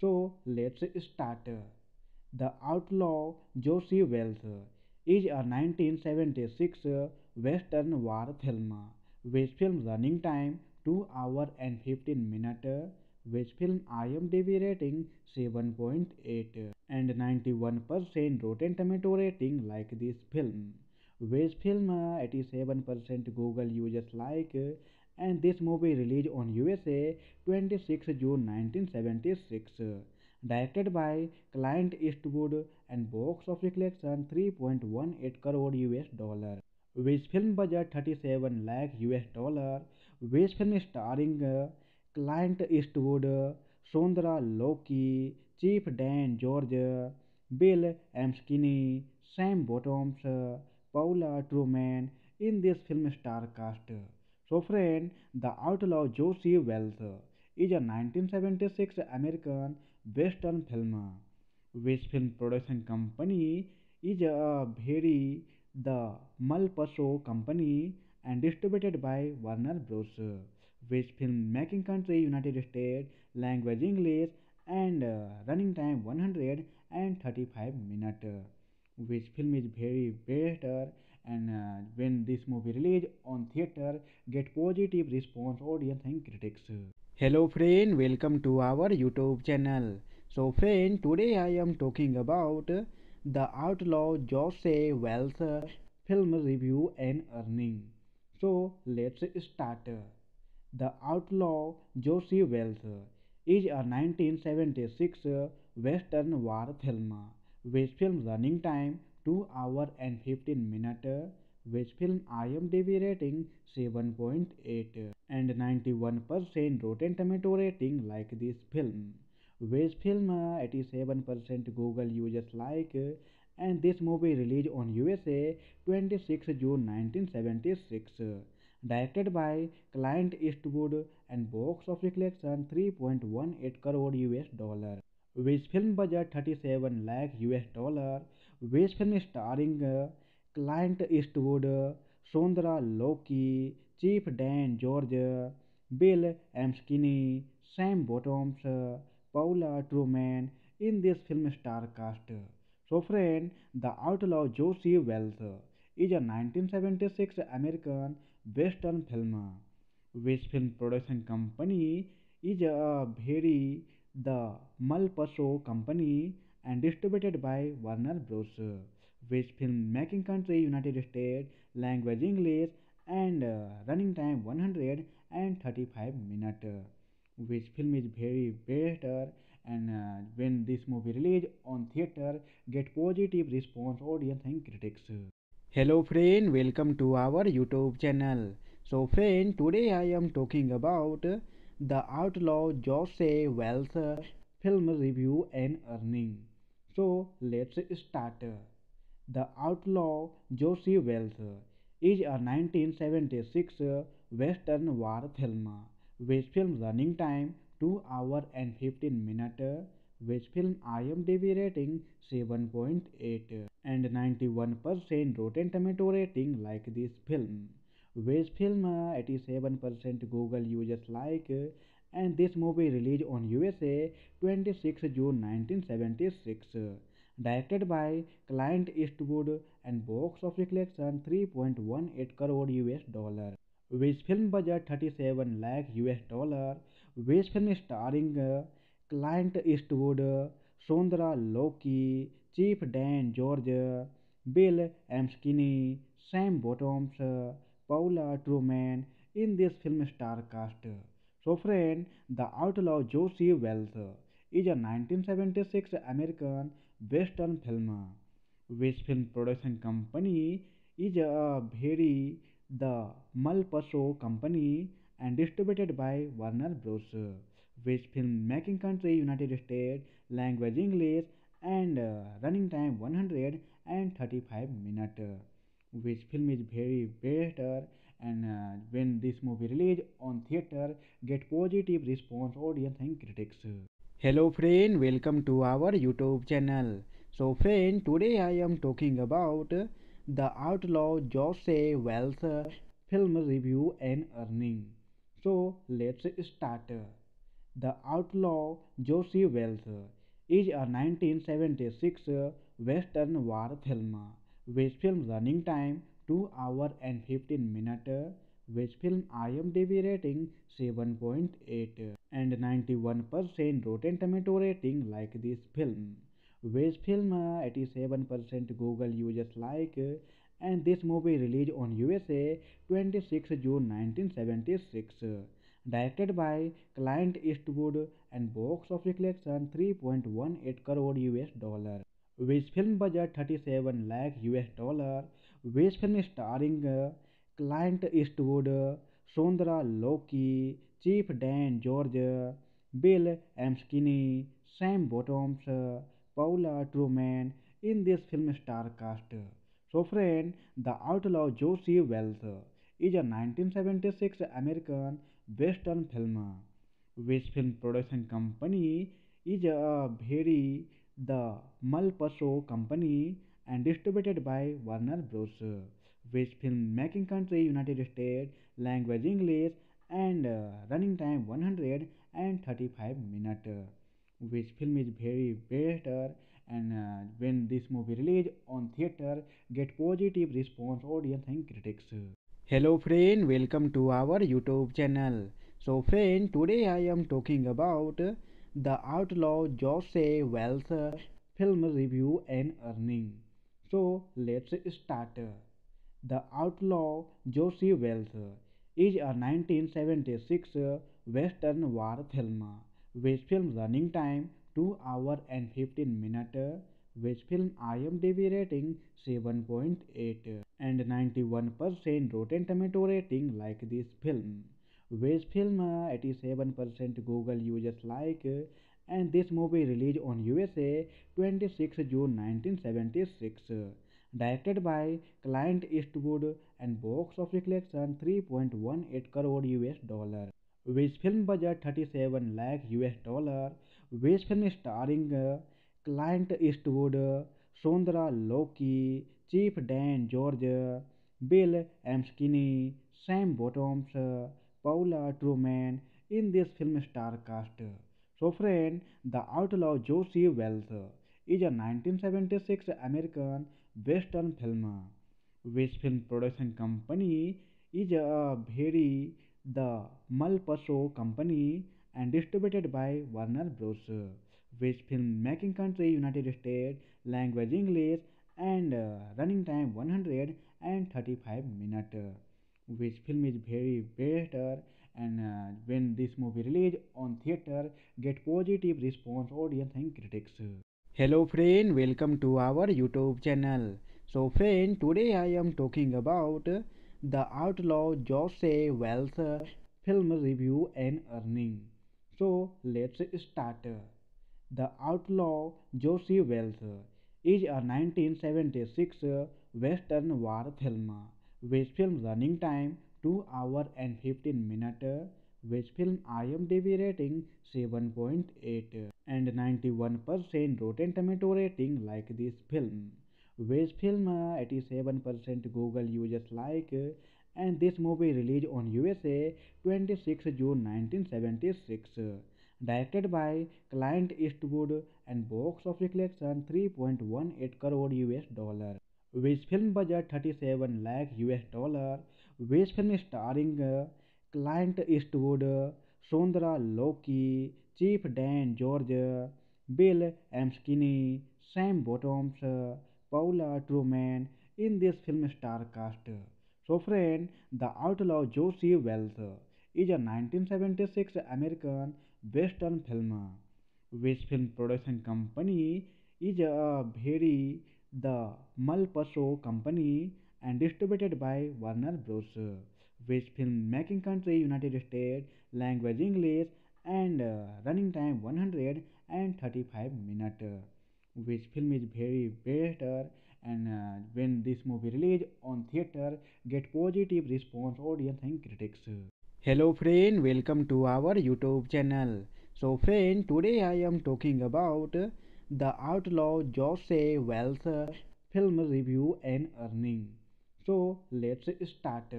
So let's start. The outlaw josey wales is a 1976 western war film with film running time 2 hour and 15 minute with film IMDb rating 7.8 and 91% Rotten Tomato rating like this film. With film 87% Google users like and this movie released on USA 26 June 1976. Directed by Clint Eastwood and box office collection 3.18 crore US dollar. Which film budget thirty seven lakh U S dollar. Which film starring Clint Eastwood Sondra Locke, Chief Dan George, Bill McKinney, Sam Bottoms, Paula Trueman in this film star cast. So friend, the outlaw Josey Wales is a 1976 American western film. Which film production company is a very the Malpaso company and distributed by Warner Bros. Which film making country United States, language English and uh, running time 135 minutes. Which film is very better and uh, when this movie released on theater get positive response audience and critics hello friend welcome to our youtube channel so friend today i am talking about the outlaw joseph wells film review and earning. So let's start. The outlaw josey wales is a 1976 western war film with film running time 2 hour and 15 minute which film IMDb rating 7.8 and 91% Rotten Tomato rating like this film. With film 87% Google users like and this movie released on USA 26 June 1976. Directed by Clint Eastwood and box office collection 3.18 crore US dollar. With film budget 37 lakh US dollar. With film starring Clint Eastwood, Sondra Loki, Chief Dan George, Bill McKinney, Sam Bottoms, Paula Trueman in this film star cast. So friend, The Outlaw Josey Wales is a 1976 American Western film. Which film production company is a very the Malpaso company and distributed by Warner Bros. Which film making country United States, language English and uh, running time 135 minutes. Which film is very better and uh, when this movie release on theater get positive response audience and critics. Hello friend welcome to our youtube channel. So friend today i am talking about the outlaw joseph wells film review and earning. So let's start. The outlaw josey wales is a 1976 western war film with film running time 2 hour and 15 minute with film IMDb rating 7.8 and 91% Rotten Tomato rating like this film. With film uh, 87% Google users like and this movie released on USA 26 June 1976. Directed by Clint Eastwood and box office collection 3.18 crore US dollar. Which film budget thirty seven lakh US dollar. Which film starring Clint Eastwood Sondra Locke, Chief Dan George, Bill McKinney, Sam Bottoms, Paula Trueman, in this film star cast. So friend, the outlaw Josey Wales is a 1976 American western film. Which film production company is a very the Malpaso company and distributed by Warner Bros. Which film making country United States, language English and uh, running time 135 minutes. Which film is very better and uh, when this movie release on theater get positive response audience and critics. Hello friend, welcome to our YouTube channel. So friend, today I am talking about the outlaw Joseph Wells film review and earning. So let's start. The Outlaw Josey Wales is a 1976 Western war film with film running time 2 hour and 15 minutes which film IMDb rating 7.8 and 91% Rotten Tomato rating like this film. With film 87% Google users like and this movie released on USA 26 June 1976. Directed by Clint Eastwood and box office collection 3.18 crore US dollar. With film budget 37 lakh US dollar. With film starring uh, Clint Eastwood, Sondra Loki, Chief Dan George, Bill McKinney, Sam Bottoms, Paula Trueman in this film star cast. So friend, The Outlaw Josey Wales is a 1976 American Western film. Which film production company is a very the Malpaso company and distributed by Warner Bros. Which film making country United States, language English and uh, running time 135 minutes. Which film is very better and uh, when this movie release on theater get positive response audience and critics. Hello friend welcome to our youtube channel. So friend today i am talking about the outlaw joseph wells film review and earning. So let's start. The outlaw josey wales is a 1976 western war film with film running time 2 hour and 15 minute with film IMDb rating 7.8 and 91% Rotten Tomato rating like this film. With film uh, 87% Google users like and this movie released on USA 26 June 1976. Directed by Clint Eastwood and box office collection 3.18 crore US dollar. Which film budget thirty seven lakh U S dollar. Which film starring, Clint Eastwood Sondra Locke, Chief Dan George, Bill McKinney, Sam Bottoms, Paula Trueman in this film star cast. So friend the outlaw Josey Wales is a 1976 American western film which film production company is a very the Malpaso company and distributed by Warner Bros. Which film making country United States, language English and uh, running time 135 minutes. Which film is very better and uh, when this movie released on theater get positive response audience and critics hello friend welcome to our youtube channel so friend today i am talking about the outlaw joseph wells film review and earning so let's start the outlaw josey wales is a 1976 western war film with film running time 2 hour and 15 minute with film IMDb rating 7.8 and 91% Rotten Tomato rating like this film. With film uh, 87% Google users like and this movie released on USA 26 June 1976. Directed by Clint Eastwood and box office collection 3.18 crore US dollar. With film budget 37 lakh US dollar with film starring uh, Clint Eastwood, Sondra Loki, Chief Dan George, Bill Amskini, Sam Bottoms, Paula Trueman in this film star cast. So friend, The Outlaw Josey Wales is a 1976 American Western film. Which film production company is a very the Malpaso company and distributed by Warner Bros. Which film making country United States, language English and uh, running time 135 minutes. Which film is very better uh, and uh, when this movie release on theater get positive response audience and critics. Hello friend, welcome to our YouTube channel. So friend, today I am talking about the outlaw Joseph Wells uh, film review and earning. So let's start.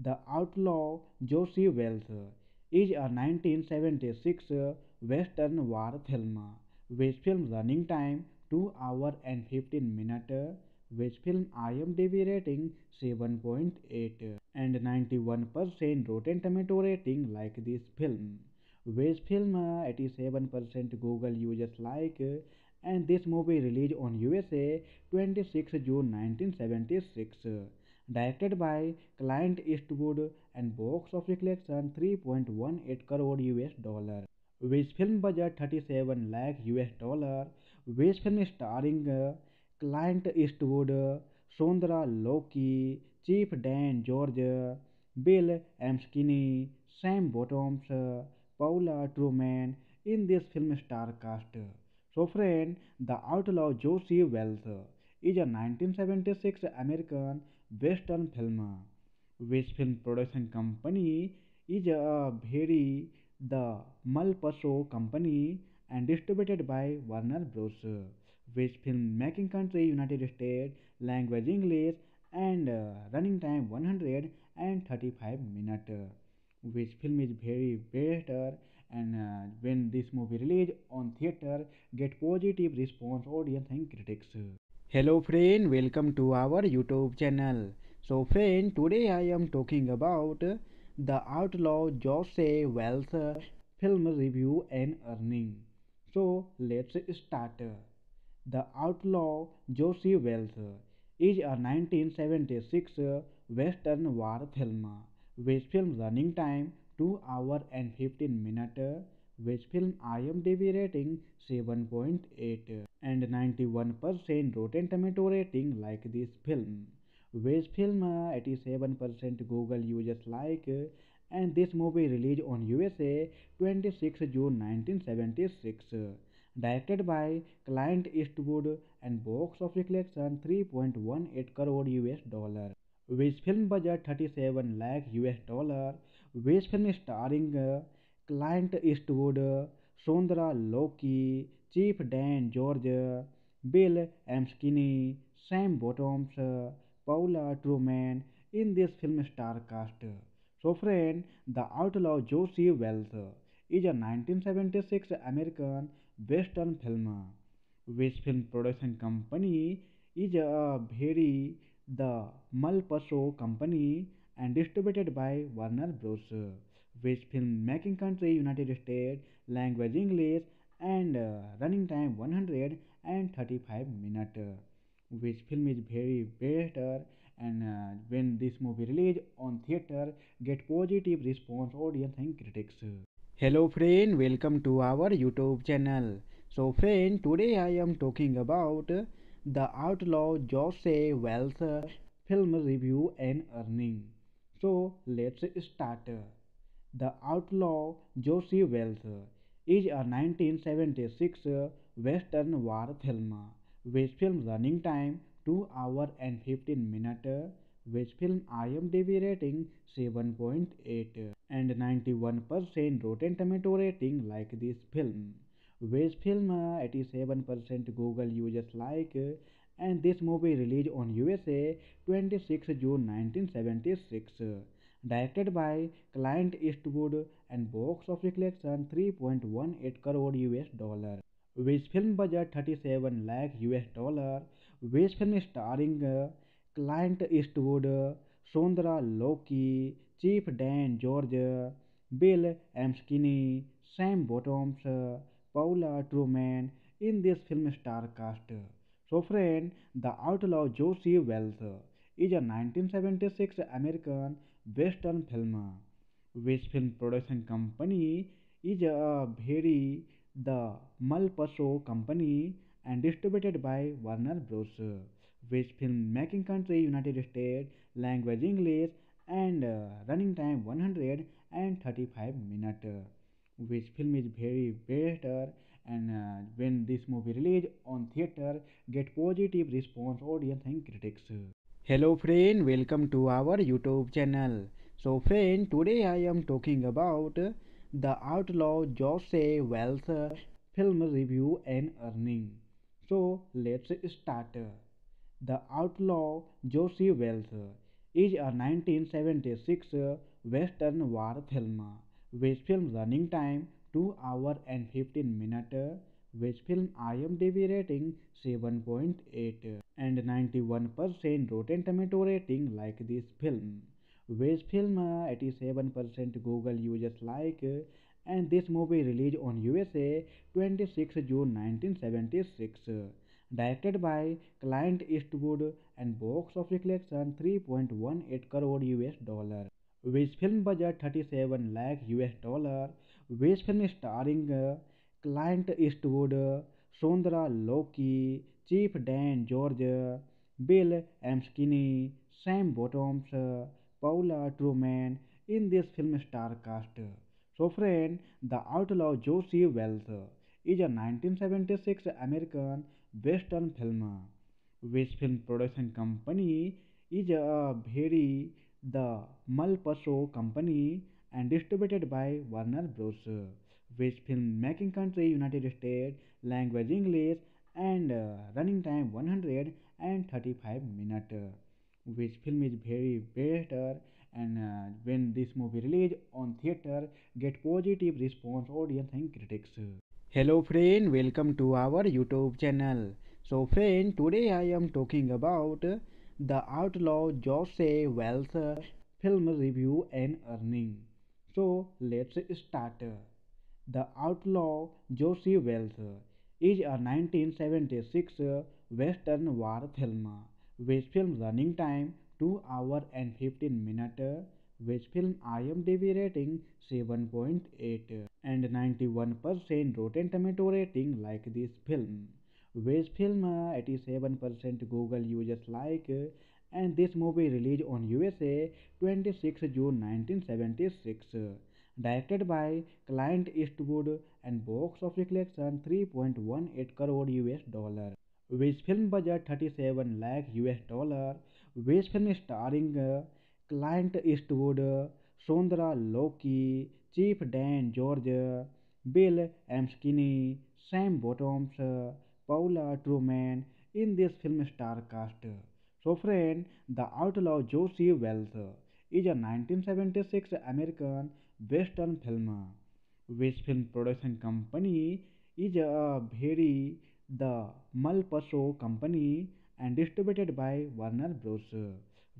The Outlaw Josey Wales is a 1976 uh, Western war film with film running time 2 hour and 15 minute with film IMDb rating 7.8 and 91% Rotten Tomato rating like this film. With film uh, 87% Google users like and this movie released on USA 26 June 1976. Directed by Clint Eastwood and box office collection 3.18 crore US dollar. Which film budget thirty seven lakh US dollar. Which film starring Clint Eastwood Sondra Locke, Chief Dan George, Bill McKinney, Sam Bottoms, Paula Trueman, in this film star cast. So friend, the outlaw Josey Wales is a 1976 American western film. Which film production company is a very the Malpaso company and distributed by Warner Bros. Which film making country United States, language English and uh, running time 135 minutes. Which film is very better and uh, when this movie release on theater get positive response audience and critics hello friend welcome to our youtube channel so friend today i am talking about the outlaw joseph wells film review and earning. So let's start. The outlaw josey wales is a 1976 western war film with film running time 2 hour and 15 minute with film IMDb rating 7.8 and 91% Rotten Tomato rating like this film. Which film, eighty seven percent Google users like, and this movie release on U S A twenty six June nineteen seventy six. Directed by Clint Eastwood and box office collection three point one eight crore U S dollar which film budget thirty seven lakh U S dollar which film starring Clint Eastwood Sondra Locke Chief Dan George Bill McKinney Sam Bottoms Paula Trueman in this film star cast. So friend, The Outlaw Josey Wales is a 1976 American Western film. Which film production company is a very the Malpaso company and distributed by Warner Bros. Which film making country United States, language English and uh, running time 135 minutes. Which film is very better and uh, when this movie release on theater get positive response audience and critics. Hello friend, welcome to our YouTube channel. So friend, today I am talking about the outlaw Joseph Wells film review and earning. So let's start. The Outlaw Josey Wales is a 1976 Western war film with film running time 2 hour and 15 minute with film IMDb rating 7.8 and 91% Rotten Tomato rating like this film. With film uh, 87% Google users like and this movie released on USA 26 June 1976 directed by Clint Eastwood and box office collection 3.18 crore US dollar which film budget thirty seven lakh U S dollar. Which film starring Clint Eastwood Sondra Locke, Chief Dan George, Bill McKinney, Sam Bottoms, Paula Trueman in this film star cast. So friend the outlaw Josey Wales is a 1976 American western film which film production company is a very the Malpaso company and distributed by Warner Bros. Which film making country United States, language English and uh, running time 135 minutes. Which film is very better and uh, when this movie released on theater get positive response audience and critics. Hello friend, welcome to our YouTube channel. So friend, today I am talking about the outlaw Joseph Wells film review and earning. So let's start. The outlaw Josey Wales is a 1976 Western war film with film running time 2 hour and 15 minutes which film IMDb rating 7.8 and 91% Rotten Tomato rating like this film. Which film eighty seven percent Google users like and this movie release on U S A twenty six June nineteen seventy six directed by Clint Eastwood and box office collection three point one eight crore U S dollar which film budget thirty seven lakh U S dollar which film starring Clint Eastwood Sondra Locke Chief Dan George Bill McKinney Sam Bottoms Paula Trueman in this film star cast. So friend, The Outlaw Josey Wales is a 1976 American Western film. Which film production company is a very the Malpaso company and distributed by Warner Bros. Which film making country United States, language English and uh, running time 135 minutes. Which film is very better and uh, when this movie release on theater get positive response audience and critics. Hello friend welcome to our youtube channel. So friend today i am talking about the outlaw joseph wells film review and earning. So let's start. The outlaw josey wales is a 1976 western war film with film running time 2 hour and 15 minute with film IMDb rating 7.8 and 91% Rotten Tomato rating like this film. With film uh, 87% Google users like and this movie released on USA 26 June 1976. Directed by Clint Eastwood and box office collection 3.18 crore US dollar. Which film budget thirty seven lakh U S dollar. Which film starring Clint Eastwood Sondra Locke, Chief Dan George, Bill McKinney, Sam Bottoms, Paula Trueman, in this film star cast. So friend the outlaw Josey Wales is a 1976 American western film which film production company is a very the Malpaso company and distributed by Warner Bros.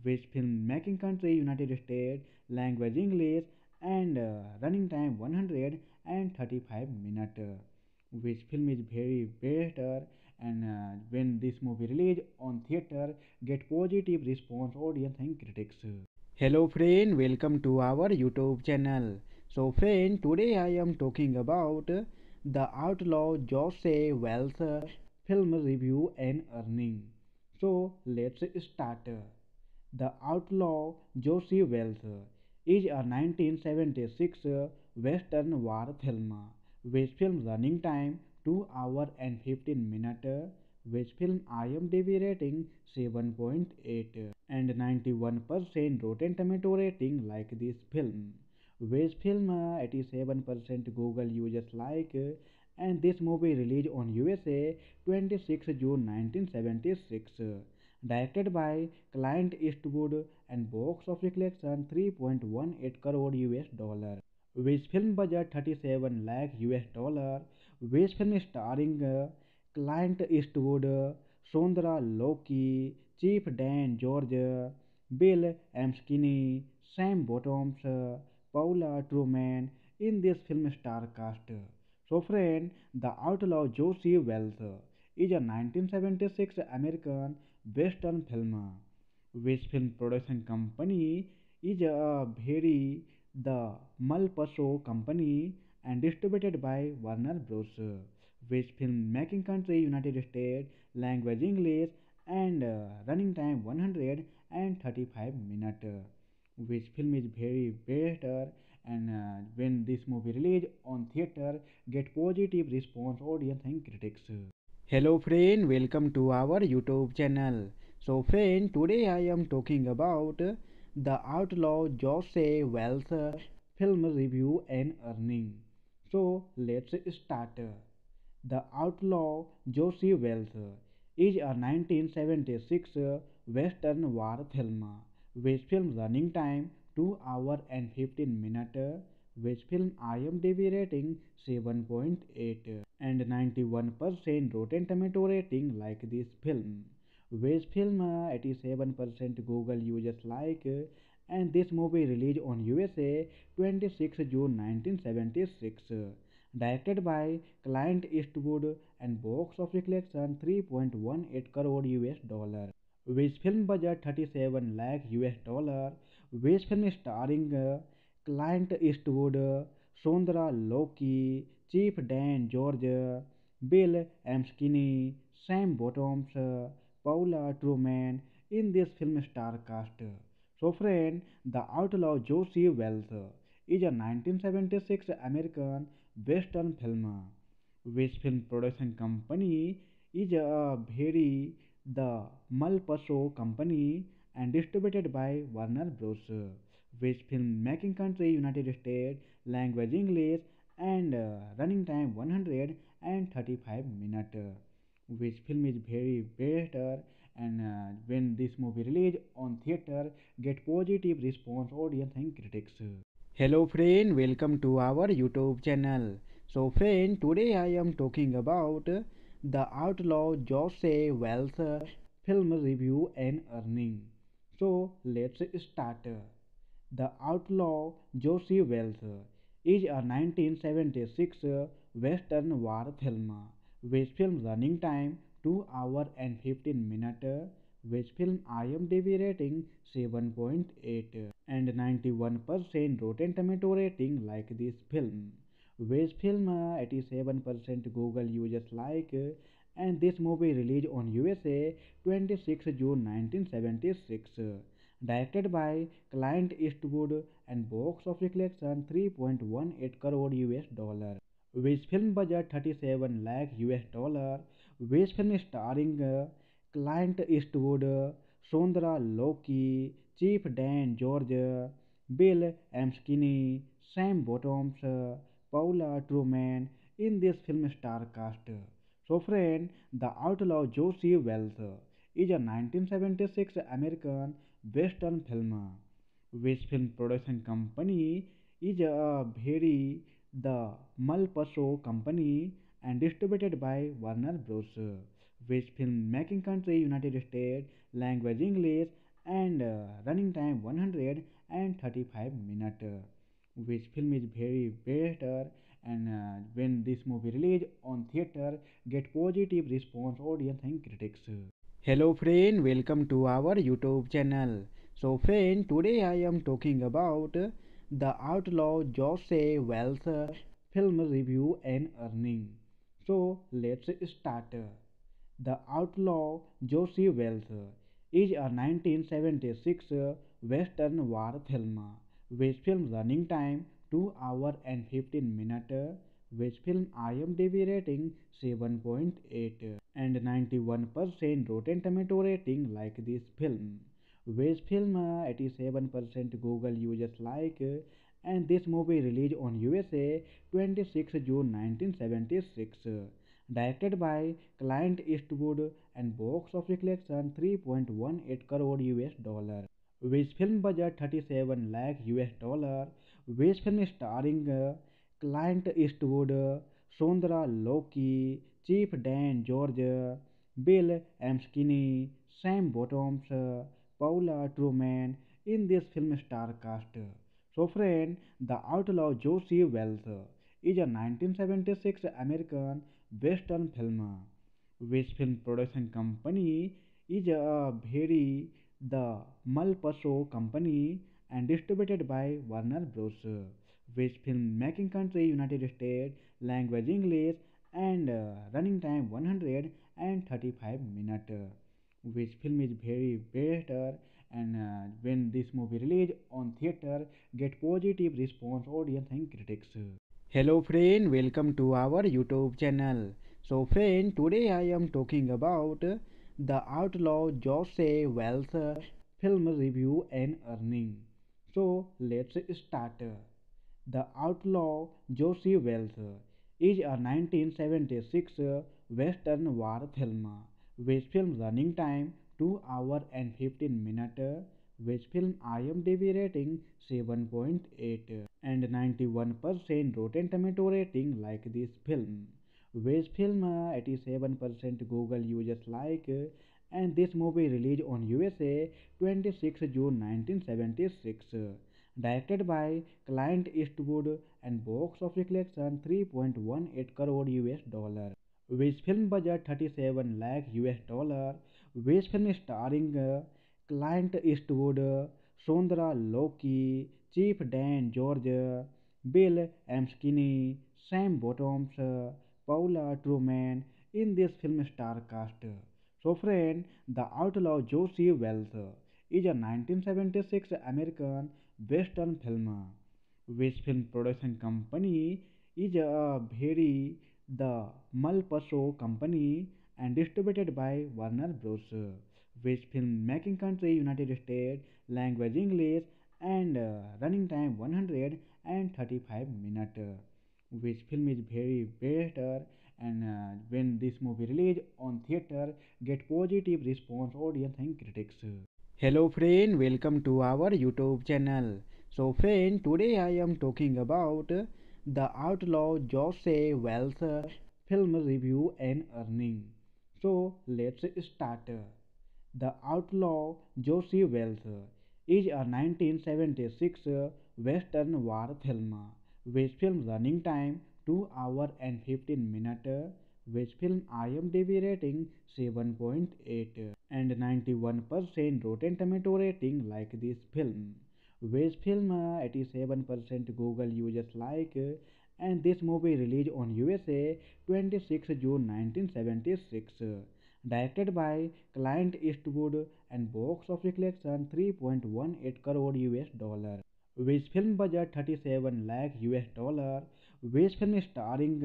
Which film making country United States, language English and uh, running time 135 minutes. Which film is very better and uh, when this movie release on theater get positive response audience and critics. Hello friend, welcome to our YouTube channel. So friend, today I am talking about the outlaw Joseph Wells film review and earning. So let's start. The Outlaw Josey Wales is a 1976 Western war film with film running time 2 hour and 15 minutes which film IMDb rating 7.8 and 91% Rotten Tomato rating like this film. With film 87% Google users like and this movie released on USA 26 June 1976. Directed by Clint Eastwood and box office collection 3.18 crore US dollar. With film budget 37 lakh US dollar. With film starring Clint Eastwood, Sondra Loki, Chief Dan George, Bill Amskini, Sam Bottoms, Paula Trueman in this film star cast. So friend, The Outlaw Josey Wales is a 1976 American Western film. Which film production company is a very the Malpaso company and distributed by Warner Bros. Which film making country United States, language English and uh, running time 135 minutes. Which film is very better and uh, when this movie release on theater get positive response audience and critics. Hello friend welcome to our youtube channel. So friend today i am talking about the outlaw joseph wells film review and earning. So let's start. The outlaw josey wales is a 1976 western war film with film running time 2 hour and 15 minute with film IMDb rating 7.8 and 91% Rotten Tomato rating like this film. With film 87% Google users like and this movie released on USA 26 June 1976. Directed by Clint Eastwood and box office collection 3.18 crore US dollar. Which film budget thirty seven lakh U S dollar. Which film starring, Clint Eastwood Sondra Locke, Chief Dan George, Bill McKinney, Sam Bottoms, Paula Trueman, in this film star cast. So friend, the outlaw Josey Wales is a 1976 American western film. Which film production company is a very the Malpaso company and distributed by Warner Bros. Which film making country United States, language English and uh, running time 135 minutes. Which film is very better and uh, when this movie released on theater get positive response audience and critics hello friend welcome to our youtube channel so friend today i am talking about the outlaw joseph wells film review and earning so let's start the outlaw josey wales is a 1976 western war film with film running time 2 hour and 15 minute which film IMDb rating 7.8 and 91% Rotten Tomato rating like this film. Which film eighty seven percent Google users like and this movie release on U S A twenty six June nineteen seventy six directed by Clint Eastwood and box office collection three point one eight crore U S dollar which film budget thirty seven lakh U S dollar which film starring Clint Eastwood Sondra Locke Chief Dan George Bill McKinney Sam Bottoms Paula Trueman in this film star cast. So friend, The Outlaw Josey Wales is a 1976 American Western film. Which film production company is a very the Malpaso company and distributed by Warner Bros. Which film making country United States, language English and uh, running time 135 minutes. Which film is very better and uh, when this movie release on theater get positive response audience and critics. Hello friend, welcome to our YouTube channel. So friend, today I am talking about the outlaw Joseph Wells film review and earning. So let's start. The outlaw Josey Wales is a 1976 Western war film with film running time 2 hour and 15 minute with film IMDb rating 7.8 and 91% Rotten Tomato rating like this film. With film uh, 87% Google users like and this movie released on USA 26 June 1976. Directed by Clint Eastwood and box office collection 3.18 crore US dollar. Which film budget thirty seven lakh U S dollar. Which film starring Clint Eastwood Sondra Locke, Chief Dan George, Bill McKinney, Sam Bottoms, Paula Trueman, in this film star cast. So friend, the outlaw Josey Wales is a seventy six American western film. Which film production company is a very the Malpaso company and distributed by Warner Bros. Which film making country United States, language English and uh, running time 135 minutes. Which film is very better and uh, when this movie released on theater get positive response audience and critics. Hello friend, welcome to our YouTube channel. So friend, today I am talking about the outlaw Joseph Wells film review and earning. So let's start. The outlaw Josey Wales is a 1976 Western war film with film running time 2 hour and 15 minute with film IMDb rating 7.8 and 91% Rotten Tomato rating like this film. Which film 87 percent Google users like, and this movie release on U S A twenty six June 1976 directed by Clint Eastwood and box office collection three point one eight crore U S dollar which film budget thirty seven 37 U S dollar which film starring Clint Eastwood Sondra Locke Chief Dan George Bill McKinney Sam Bottoms Paula Trueman in this film star cast. So friend, The Outlaw Josey Wales is a 1976 American Western film. Which film production company is a very the Malpaso company and distributed by Warner Bros. Which film making country United States, language English and uh, running time 135 minutes. Which film is very better. And uh, when this movie release on theater get positive response audience and critics. Hello friend. Welcome to our youtube channel. So friend today i am talking about the outlaw joseph wells film review and earning. So let's start. The outlaw josey wales is a 1976 western war film with film running time 2 hour and 15 minute with film IMDb rating 7.8 and 91% Rotten Tomato rating like this film. With film uh, 87% Google users like and this movie released on USA 26 June 1976. Directed by Clint Eastwood and box office collection 3.18 crore US dollar. Which film budget thirty seven lakh U S dollar. Which film starring,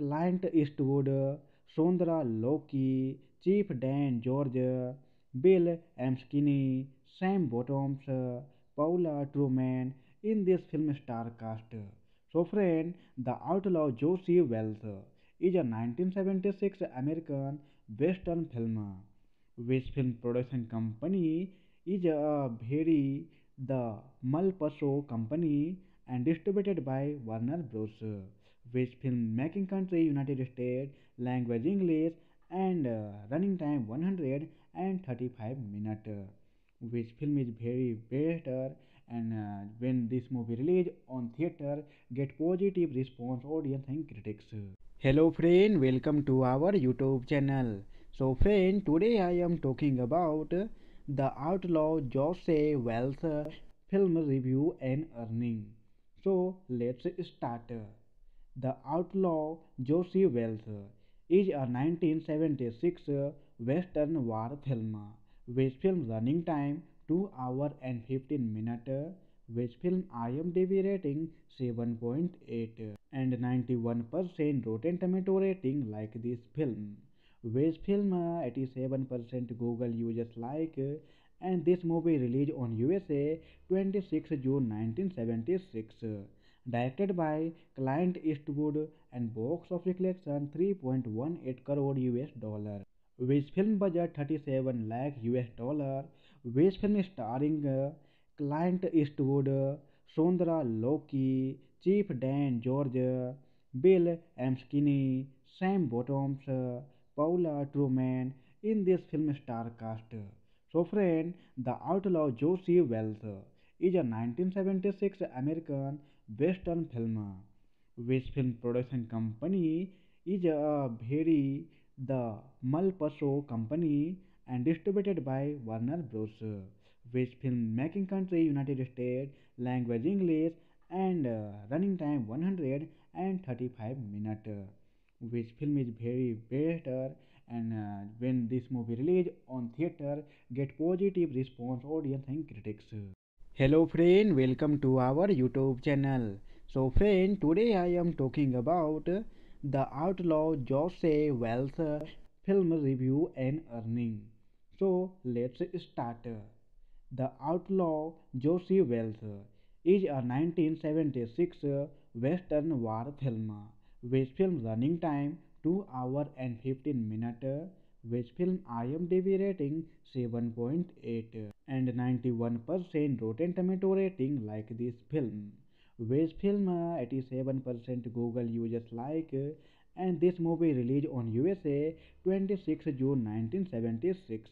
Clint Eastwood Sondra Locke, Chief Dan George, Bill McKinney, Sam Bottoms, Paula Trueman, in this film star cast. So friend the outlaw Josey Wales is a 1976 American western film which film production company is a very the Malpaso company and distributed by Warner Bros. Which film making country United States, language English and uh, running time 135 minutes. Which film is very better and uh, when this movie released on theater get positive response audience and critics. Hello friend, welcome to our YouTube channel. So friend, today I am talking about the outlaw Joseph Wells film review and earning. So let's start. The Outlaw Josey Wales is a 1976 Western war film with film running time 2 hour and 15 minutes which film IMDb rating 7.8 and 91% Rotten Tomato rating like this film. With film 87% Google users like and this movie released on USA 26 June 1976 directed by Clint Eastwood and box office collection 3.18 crore US dollar. With film budget 37 lakh US dollar. With film starring Clint Eastwood Sondra Loki Chief Dan George Bill Amskini Sam Bottoms Paula Trueman in this film star cast so friend the outlaw Josey Wales is a 1976 American Western film. Which film production company is a very the Malpaso company and distributed by Warner Bros. Which film making country United States, language English and uh, running time 135 minutes. Which film is very better and uh, when this movie released on theater get positive response audience and critics. Hello friend, welcome to our YouTube channel. So friend, today I am talking about the outlaw Joseph Wells uh, film review and earning. So let's start. The outlaw Josey Wales is a 1976 uh, Western war film with film running time 2 hour and 15 minute with film IMDb rating 7.8 and 91% Rotten Tomato rating like this film. With film uh, 87% Google users like and this movie released on USA 26 June 1976.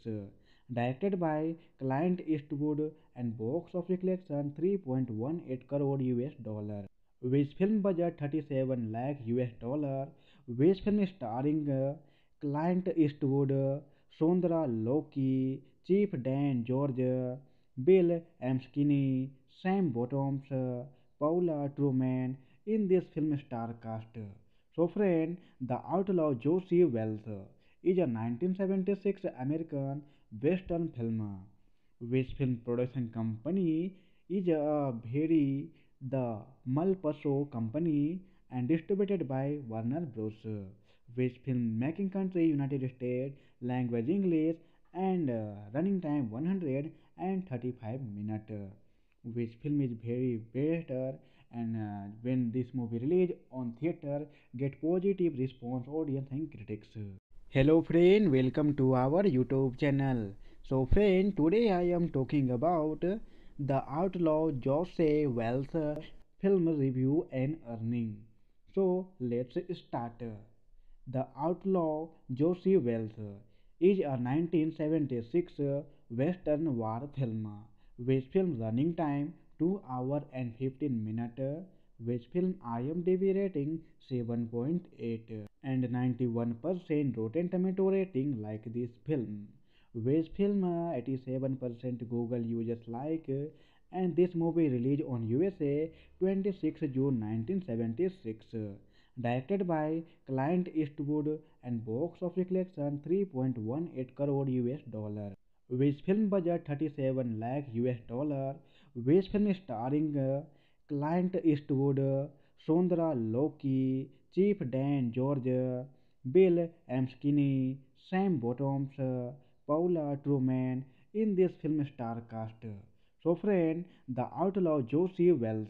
Directed by Clint Eastwood and box office collection 3.18 crore US dollar. Which film budget thirty seven lakh US dollar. Which film starring Clint Eastwood Sondra Locke, Chief Dan George, Bill McKinney, Sam Bottoms, Paula Trueman, in this film star cast. So friend, the outlaw Josey Wales is a 1976 American western film. Which film production company is a very the Malpaso company and distributed by Warner Bros. Which film making country United States, language English and uh, running time 135 minutes. which film is very better and uh, when this movie released on theater get positive response audience and critics hello friend welcome to our youtube channel so friend today i am talking about the outlaw joseph wells film review and earning. So let's start. The outlaw josey wales is a 1976 western war film with film running time 2 hour and 15 minute with film imdb rating 7.8 and 91% rotten tomato rating like this film with film uh, 87% google users like and this movie released on usa 26 june 1976 directed by clint eastwood and box office collection 3.18 crore us dollar. With film budget 37 lakh US dollar, with film starring uh, Clint Eastwood, Sondra Loki, Chief Dan George, Bill Amskinny, Sam Bottoms, Paula Trueman in this film star cast. So friend, The Outlaw Josey Wales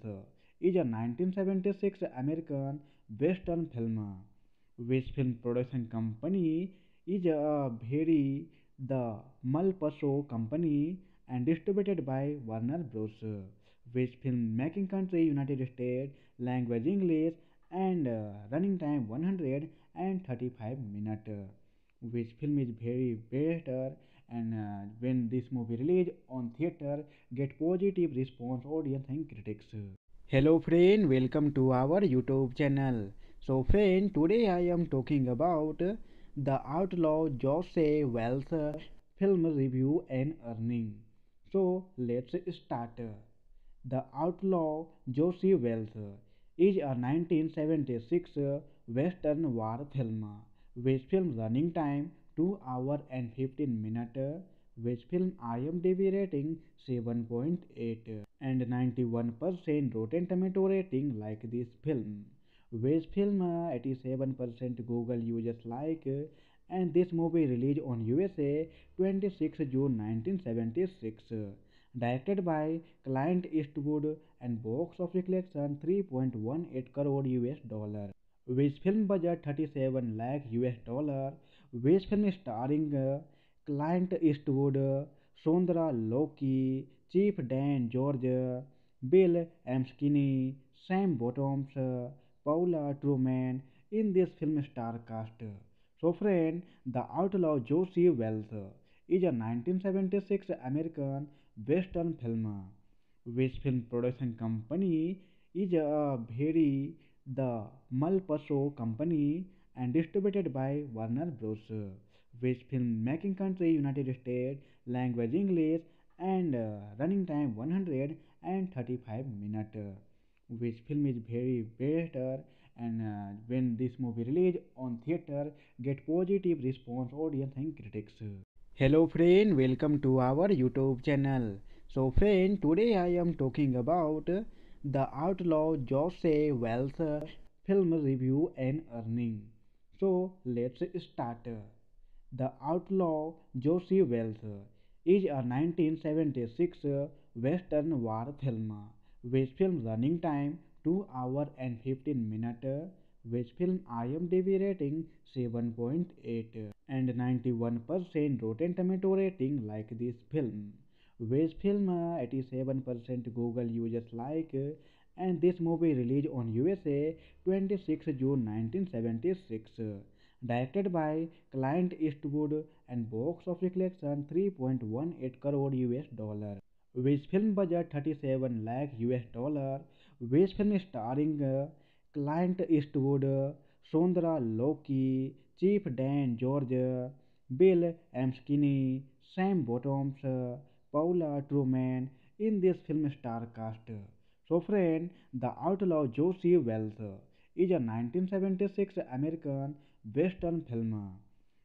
is a 1976 American Western film. Which film production company is a very the Malpaso Company and distributed by Warner Bros. Which film making country United States, language English and uh, running time 135 minutes. Which film is very better and uh, when this movie release on theater get positive response audience and critics. Hello friend, welcome to our YouTube channel. So friend, today I am talking about the Outlaw Joseph Wells film review and earning. So let's start. The Outlaw Joseph Wells is a 1976 Western war film with film running time 2 hour and 15 minute with film IMDb rating 7.8 and 91% Rotten Tomato rating like this film. With film uh, 87% Google users like and this movie released on USA 26 June 1976 directed by Clint Eastwood and box office collection 3.18 crore US dollar which film budget thirty seven lakh U S dollar. Which film starring, Clint Eastwood Sondra Locke, Chief Dan George, Bill McKinney, Sam Bottoms, Paula Trueman, in this film star cast. So friend the outlaw Josey Wales is a 1976 American western film which film production company is a very the Malpaso Company and distributed by Warner Bros. Which film making country United States, language English and uh, running time 135 minutes which film is very better and uh, when this movie released on theater get positive response audience and critics. Hello friend. Welcome to our youtube channel. So friend today i am talking about the outlaw joseph wells film review and earning. So let's start. The outlaw joseph wells is a 1976 western war film with film running time 2 hour and 15 minutes which film IMDb rating 7.8 and 91% Rotten Tomato rating like this film. Which film eighty seven percent Google users like and this movie release on U S A twenty six June nineteen seventy six directed by Clint Eastwood and box office collection three point one eight crore U S dollar which film budget thirty seven lakh U S dollar which film starring Clint Eastwood Sondra Locke Chief Dan George Bill McKinney Sam Bottoms Paula Trueman in this film star cast so friend the outlaw Josey Wales is a 1976 American Western film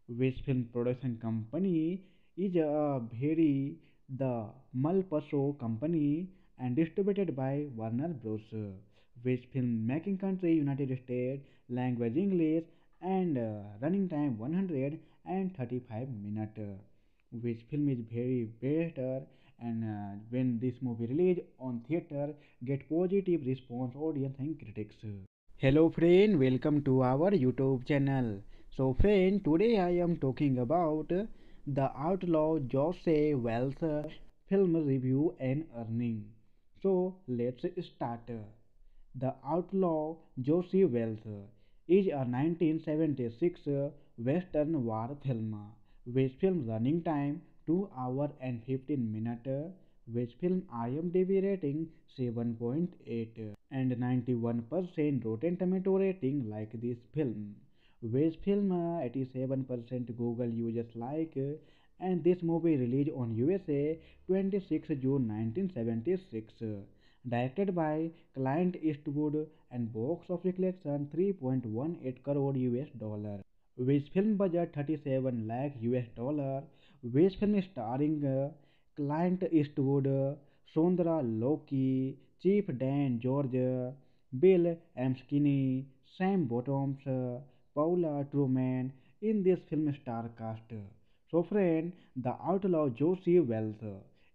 which film production company is a very the Malpaso Company and distributed by Warner Bros. Which film making country United States, language English and uh, running time 135 minutes. Which film is very better and uh, when this movie release on theater get positive response audience and critics. Hello friend, welcome to our YouTube channel. So friend, today I am talking about the outlaw Joseph Wells film review and earning. So let's start. The Outlaw Josey Wales is a 1976 Western war film with film running time 2 hour and 15 minute with film IMDb rating 7.8 and 91% Rotten Tomato rating like this film. With film uh, 87% Google users like and this movie released on USA 26 June 1976 directed by Clint Eastwood and box office collection 3.18 crore US dollar which film budget thirty seven lakh U S dollar. Which film starring Clint Eastwood Sondra Locke, Chief Dan George, Bill McKinney, Sam Bottoms, Paula Trueman, in this film star cast. So friend the outlaw Josey Wales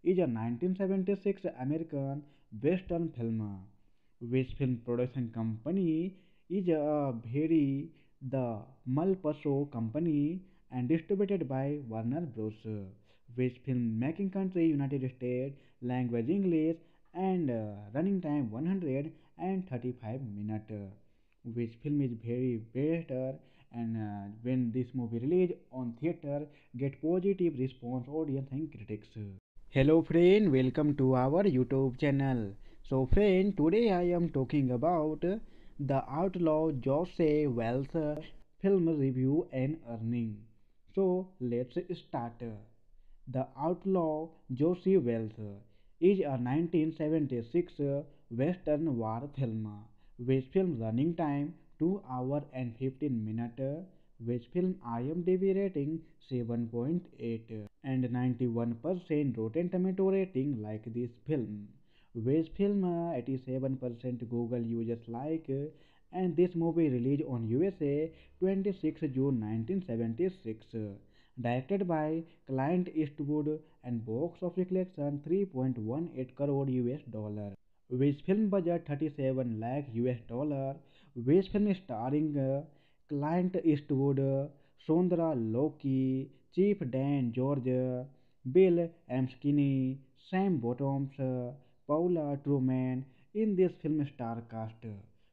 is a 1976 American western film which film production company is a very the Malpaso company and distributed by Warner Bros. Which film making country United States, language English and uh, running time 135 minutes. Which film is very better and uh, when this movie released on theater get positive response audience and critics. Hello friend, welcome to our YouTube channel. So friend, today I am talking about the outlaw Joseph Wells film review and earning. So let's start. The outlaw Josey Wales is a 1976 Western war film with film running time 2 hour and 15 minutes with film IMDb rating 7.8 and 91% Rotten Tomato rating like this film. Which film 87 percent Google users like, and this movie release on U S A twenty six. June 1976 directed by Clint Eastwood and box office one eight crore U S dollar which film budget thirty 37 lakh US dollar which film starring Clint Eastwood Sondra Locke Chief Dan George Bill McKinney Sam Bottoms Paula Trueman in this film star cast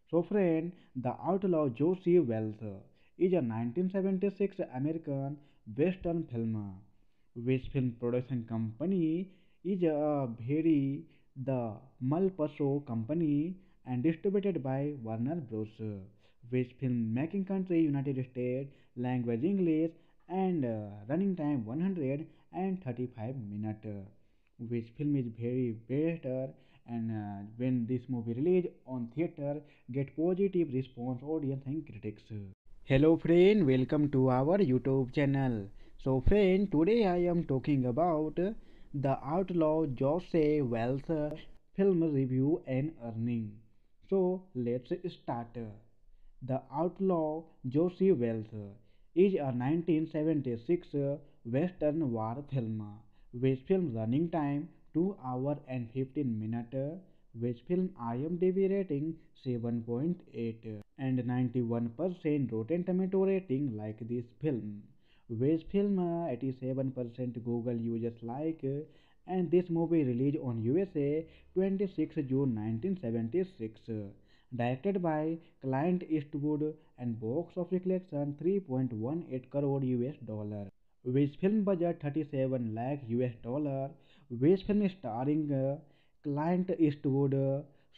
so friend the outlaw Josey Wales is a 1976 American Western film which film production company is a very the Malpaso company and distributed by Warner Bros. Which film making country United States, language English and uh, running time 135 minutes. Which film is very better and uh, when this movie released on theater get positive response audience and critics. Hello friend, welcome to our YouTube channel. So friend, today I am talking about the outlaw Joseph Wells film review and earning. So let's start. The outlaw Josey Wales is a 1976 Western war film with film running time 2 hour and 15 minute with film IMDb rating 7.8 and 91% Rotten Tomato rating like this film. With film 87% Google users like and this movie released on USA 26 June 1976 directed by Clint Eastwood and box office collection 3.18 crore US dollar with film budget 37 lakh US dollar with film starring uh, Clint Eastwood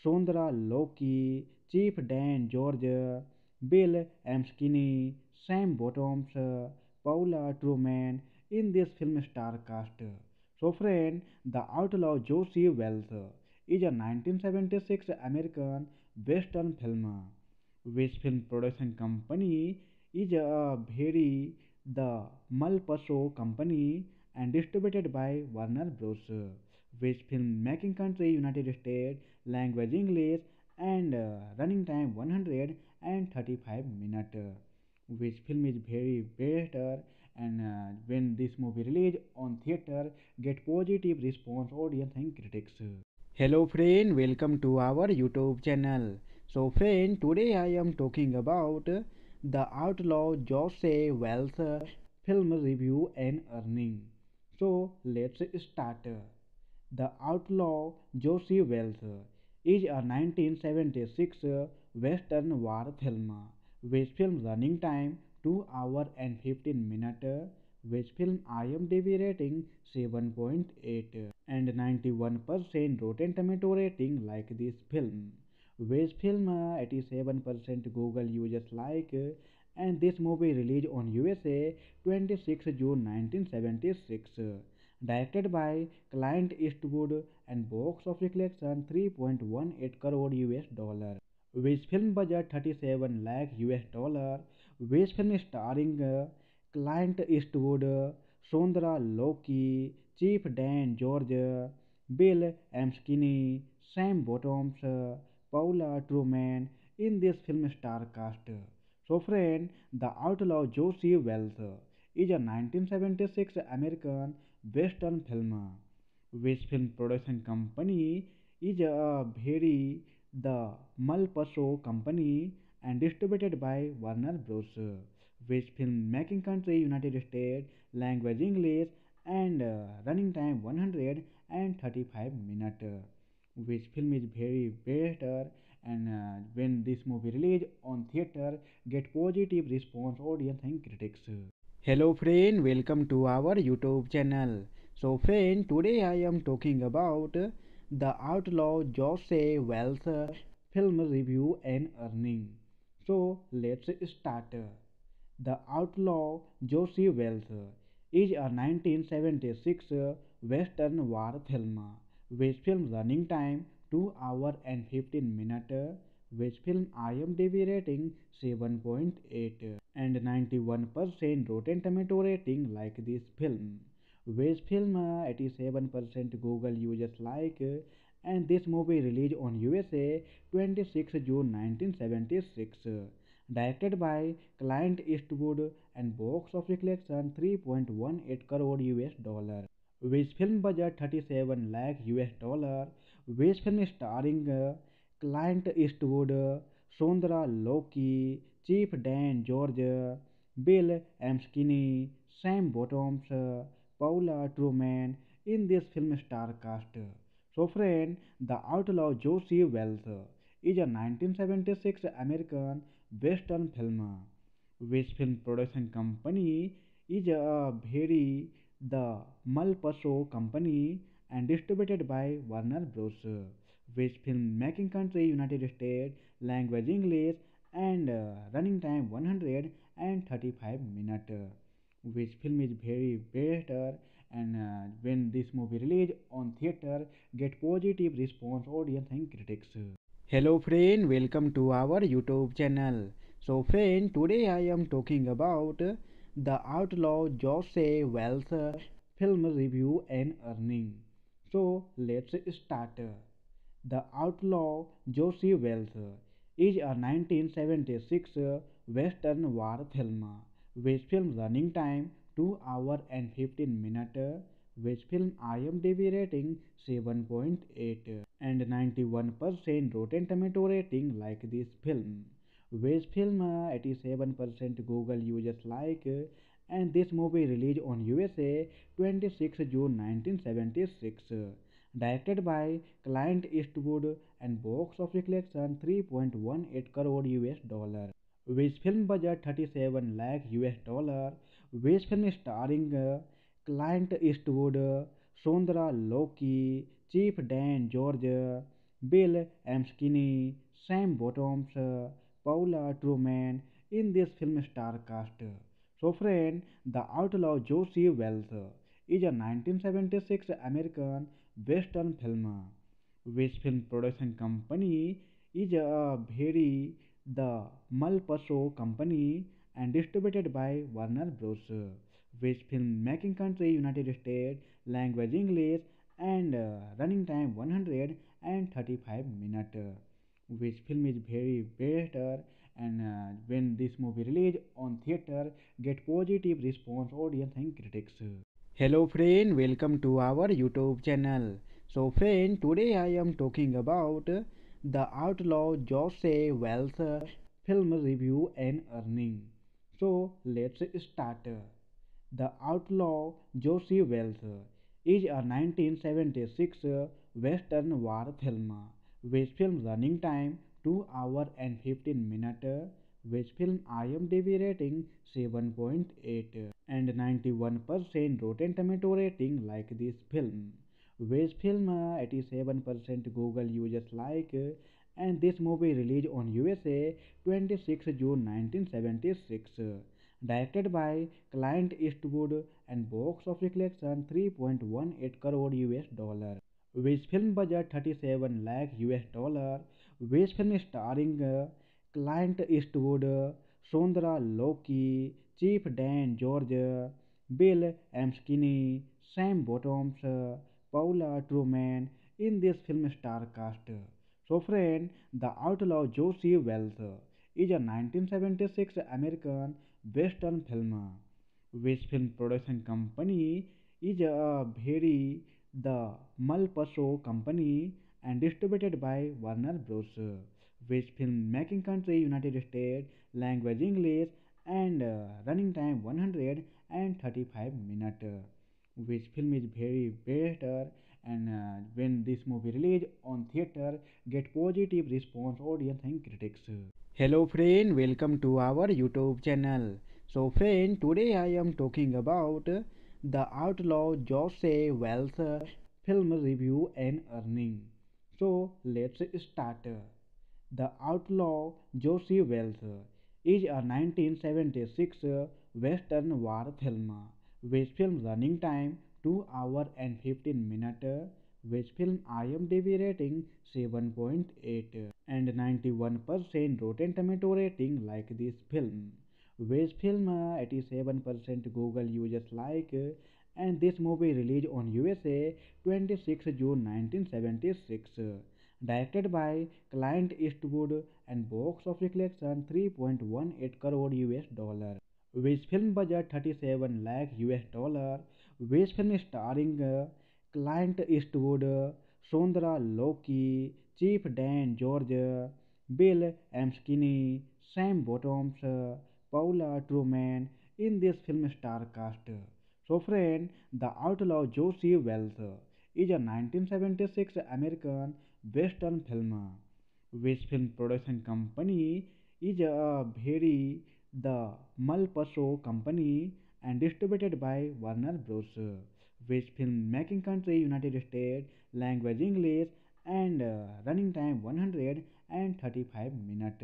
Sondra Loki Chief Dan George Bill Amskini Sam Bottoms Paula Trueman in this film star cast so friend the outlaw Josey Wales is a 1976 American Western film. Which film production company is a very the Malpaso company and distributed by Warner Bros. Which film making country United States, language English and uh, running time 135 minutes. Which film is very better and uh, when this movie released on theater get positive response audience and critics hello friend welcome to our youtube channel so friend today i am talking about the outlaw joseph wells film review and earning. So let's start. The outlaw josey wales is a 1976 western war film with film running time 2 hour and 15 minute which film IMDb rating 7.8 and 91% Rotten Tomato rating like this film. With film uh, 87% Google users like and this movie released on USA 26 June 1976. Directed by Clint Eastwood and box office collection 3.18 crore US dollar. With film budget 37 lakh US dollar. With film starring Clint Eastwood, Sondra Loki, Chief Dan George, Bill Amskini, Sam Bottoms, Paula Trueman in this film star cast. So friend, The Outlaw Josey Wales is a 1976 American Western film. Which film production company is a very the Malpaso company and distributed by Warner Bros. Which film making country United States, language English and uh, running time 135 minutes. Which film is very better and uh, when this movie release on theater get positive response audience and critics. Hello friend welcome to our youtube channel. So friend today i am talking about the outlaw joseph wells film review and earning. So let's start. The outlaw josey wales is a 1976 western war film with film running time 2 hour and 15 minute with film IMDb rating 7.8 and 91% Rotten Tomato rating like this film. With film uh, 87% Google users like and this movie released on USA 26 June 1976. Directed by Clint Eastwood and box office collection 3.18 crore US dollar. Which film budget thirty seven lakh U S dollar. Which film starring Clint Eastwood Sondra Locke, Chief Dan George, Bill McKinney, Sam Bottoms, Paula Trueman, in this film star cast. So friend the outlaw Josey Wales is a 1976 American western film which film production company is a very the Malpaso company and distributed by Warner Bros. Which film making country United States, language English and uh, running time 135 minutes. Which film is very better and uh, when this movie released on theater get positive response audience and critics. Hello friend, welcome to our YouTube channel. So friend, today I am talking about the outlaw Joseph Wells film review and earning. So let's start. The Outlaw Josey Wales is a 1976 Western war film with film running time 2 hour and 15 minutes which film IMDb rating 7.8 and 91% Rotten Tomato rating like this film. With film 87% Google users like and this movie released on USA 26 June 1976. Directed by Clint Eastwood and box office collection 3.18 crore US dollar. With film budget 37 lakh US dollar. With film starring Clint Eastwood, Sondra Loki, Chief Dan George, Bill Amskini, Sam Bottoms, Paula Trueman in this film star cast. So friend, The Outlaw Josey Wales is a 1976 American Western film. Which film production company is a very the Malpaso company and distributed by Warner Bros. Which film making country United States, language English and uh, running time 135 minutes. Which film is very better and uh, when this movie release on theater get positive response audience and critics. Hello friend welcome to our youtube channel. So friend today i am talking about the outlaw joseph wells film review and earning. So let's start. The outlaw josey wales is a 1976 western war film with film running time 2 hour and 15 minute with film IMDb rating 7.8 and 91% Rotten Tomato rating like this film. With film 87% Google users like and this movie released on USA 26 June 1976. Directed by Clint Eastwood and box office collection 3.18 crore US dollar. Which film budget thirty seven lakh U S dollar. Which film starring, Clint Eastwood Sondra Locke, Chief Dan George, Bill McKinney, Sam Bottoms, Paula Trueman, in this film star cast. So friend, the outlaw Josey Wales is a 1976 American western film. Which film production company is a very the Malpaso company and distributed by Warner Bros. Which filmmaking country United States, language English and uh, running time 135 minutes. Which film is very better and uh, when this movie released on theater get positive response audience and critics hello friend welcome to our youtube channel so friend today i am talking about the outlaw joseph wells film review and earning so let's start the outlaw josey wales is a 1976 western war film with film running time 2 hour and 15 minute which film IMDb rating 7.8 and 91% Rotten Tomato rating like this film. With film 87% Google users like and this movie released on USA 26 June 1976. Directed by Clint Eastwood and box office collection 3.18 crore US dollar. With film budget 37 lakh US dollar with film starring Clint Eastwood, Sondra Loki, Chief Dan George, Bill Amskini, Sam Bottoms, Paula Trueman in this film star cast. So friend, The Outlaw Josey Wales is a 1976 American Western film. Which film production company is a very the Malpaso company and distributed by Warner Bros. Which film making country United States, language English and uh, running time 135 minutes.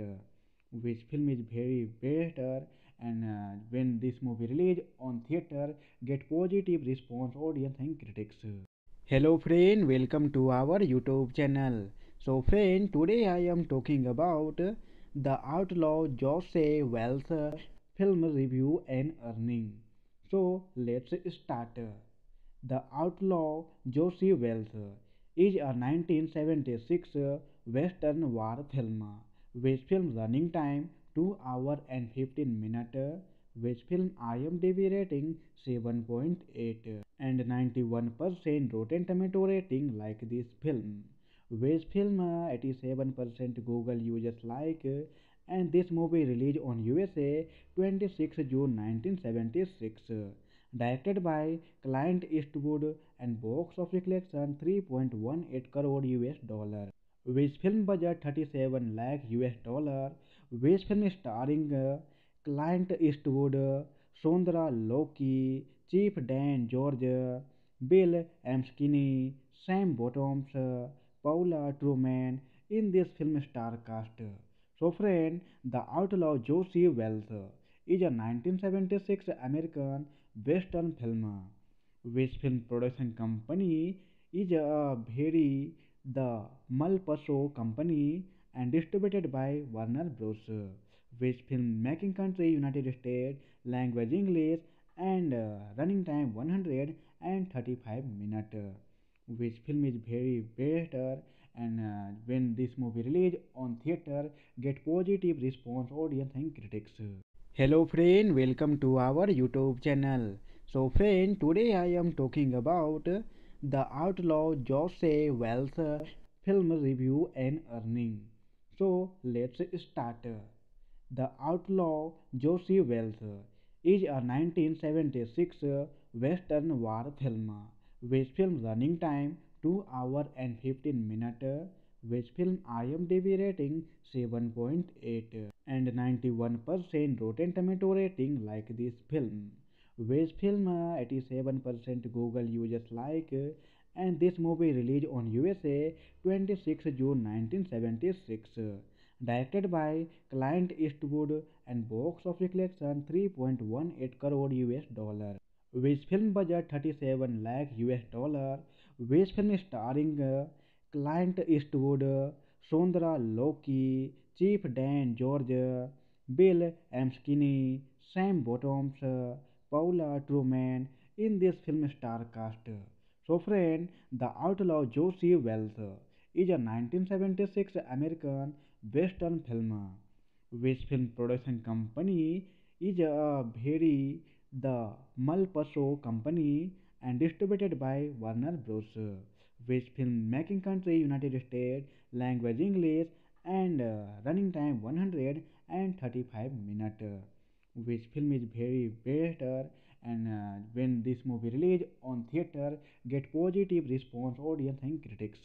Which film is very better and uh, when this movie release on theater get positive response audience and critics. Hello friend, welcome to our YouTube channel. So friend, today I am talking about the outlaw Joseph Wells film review and earning. So let's start. The Outlaw Josey Wales is a 1976 Western war film with film running time 2 hour and 15 minute with film IMDb rating 7.8 and 91% Rotten Tomato rating like this film. With film uh, 87% Google users like and this movie released on USA 26 June 1976. Directed by Clint Eastwood and box office collection 3.18 crore US dollar. Which film budget thirty seven lakh U S dollar. Which film starring Clint Eastwood Sondra Locke, Chief Dan George, Bill McKinney, Sam Bottoms, Paula Trueman, in this film star cast. So friend, the outlaw Josey Wales is a 1976 American western film. Which film production company is a very the Malpaso company and distributed by Warner Bros. Which film making country United States, language English and uh, running time 135 minutes. Which film is very better and uh, when this movie release on theater get positive response audience and critics hello friend welcome to our youtube channel so friend today i am talking about the outlaw josey wales film review and earning so let's start the outlaw josey wales is a 1976 western war film with film running time 2 hour and 15 minute which film IMDb rating 7.8 and 91% Rotten Tomato rating like this film. With film uh, 87% Google users like and this movie released on USA 26 June 1976. Directed by Clint Eastwood and box office collection 3.18 crore US dollar. With film budget 37 lakh US dollar which film starring Clint Eastwood, Sondra Loki, Chief Dan George, Bill Amskinny, Sam Bottoms, Paula Trueman in this film star cast. So friend, The Outlaw Josey Wales is a 1976 American Western film which film production company is a very the Malpaso company and distributed by Warner Bros. Which film making country United States, language English, and uh, running time 135 minutes. Which film is very better and uh, when this movie released on theater get positive response audience and critics.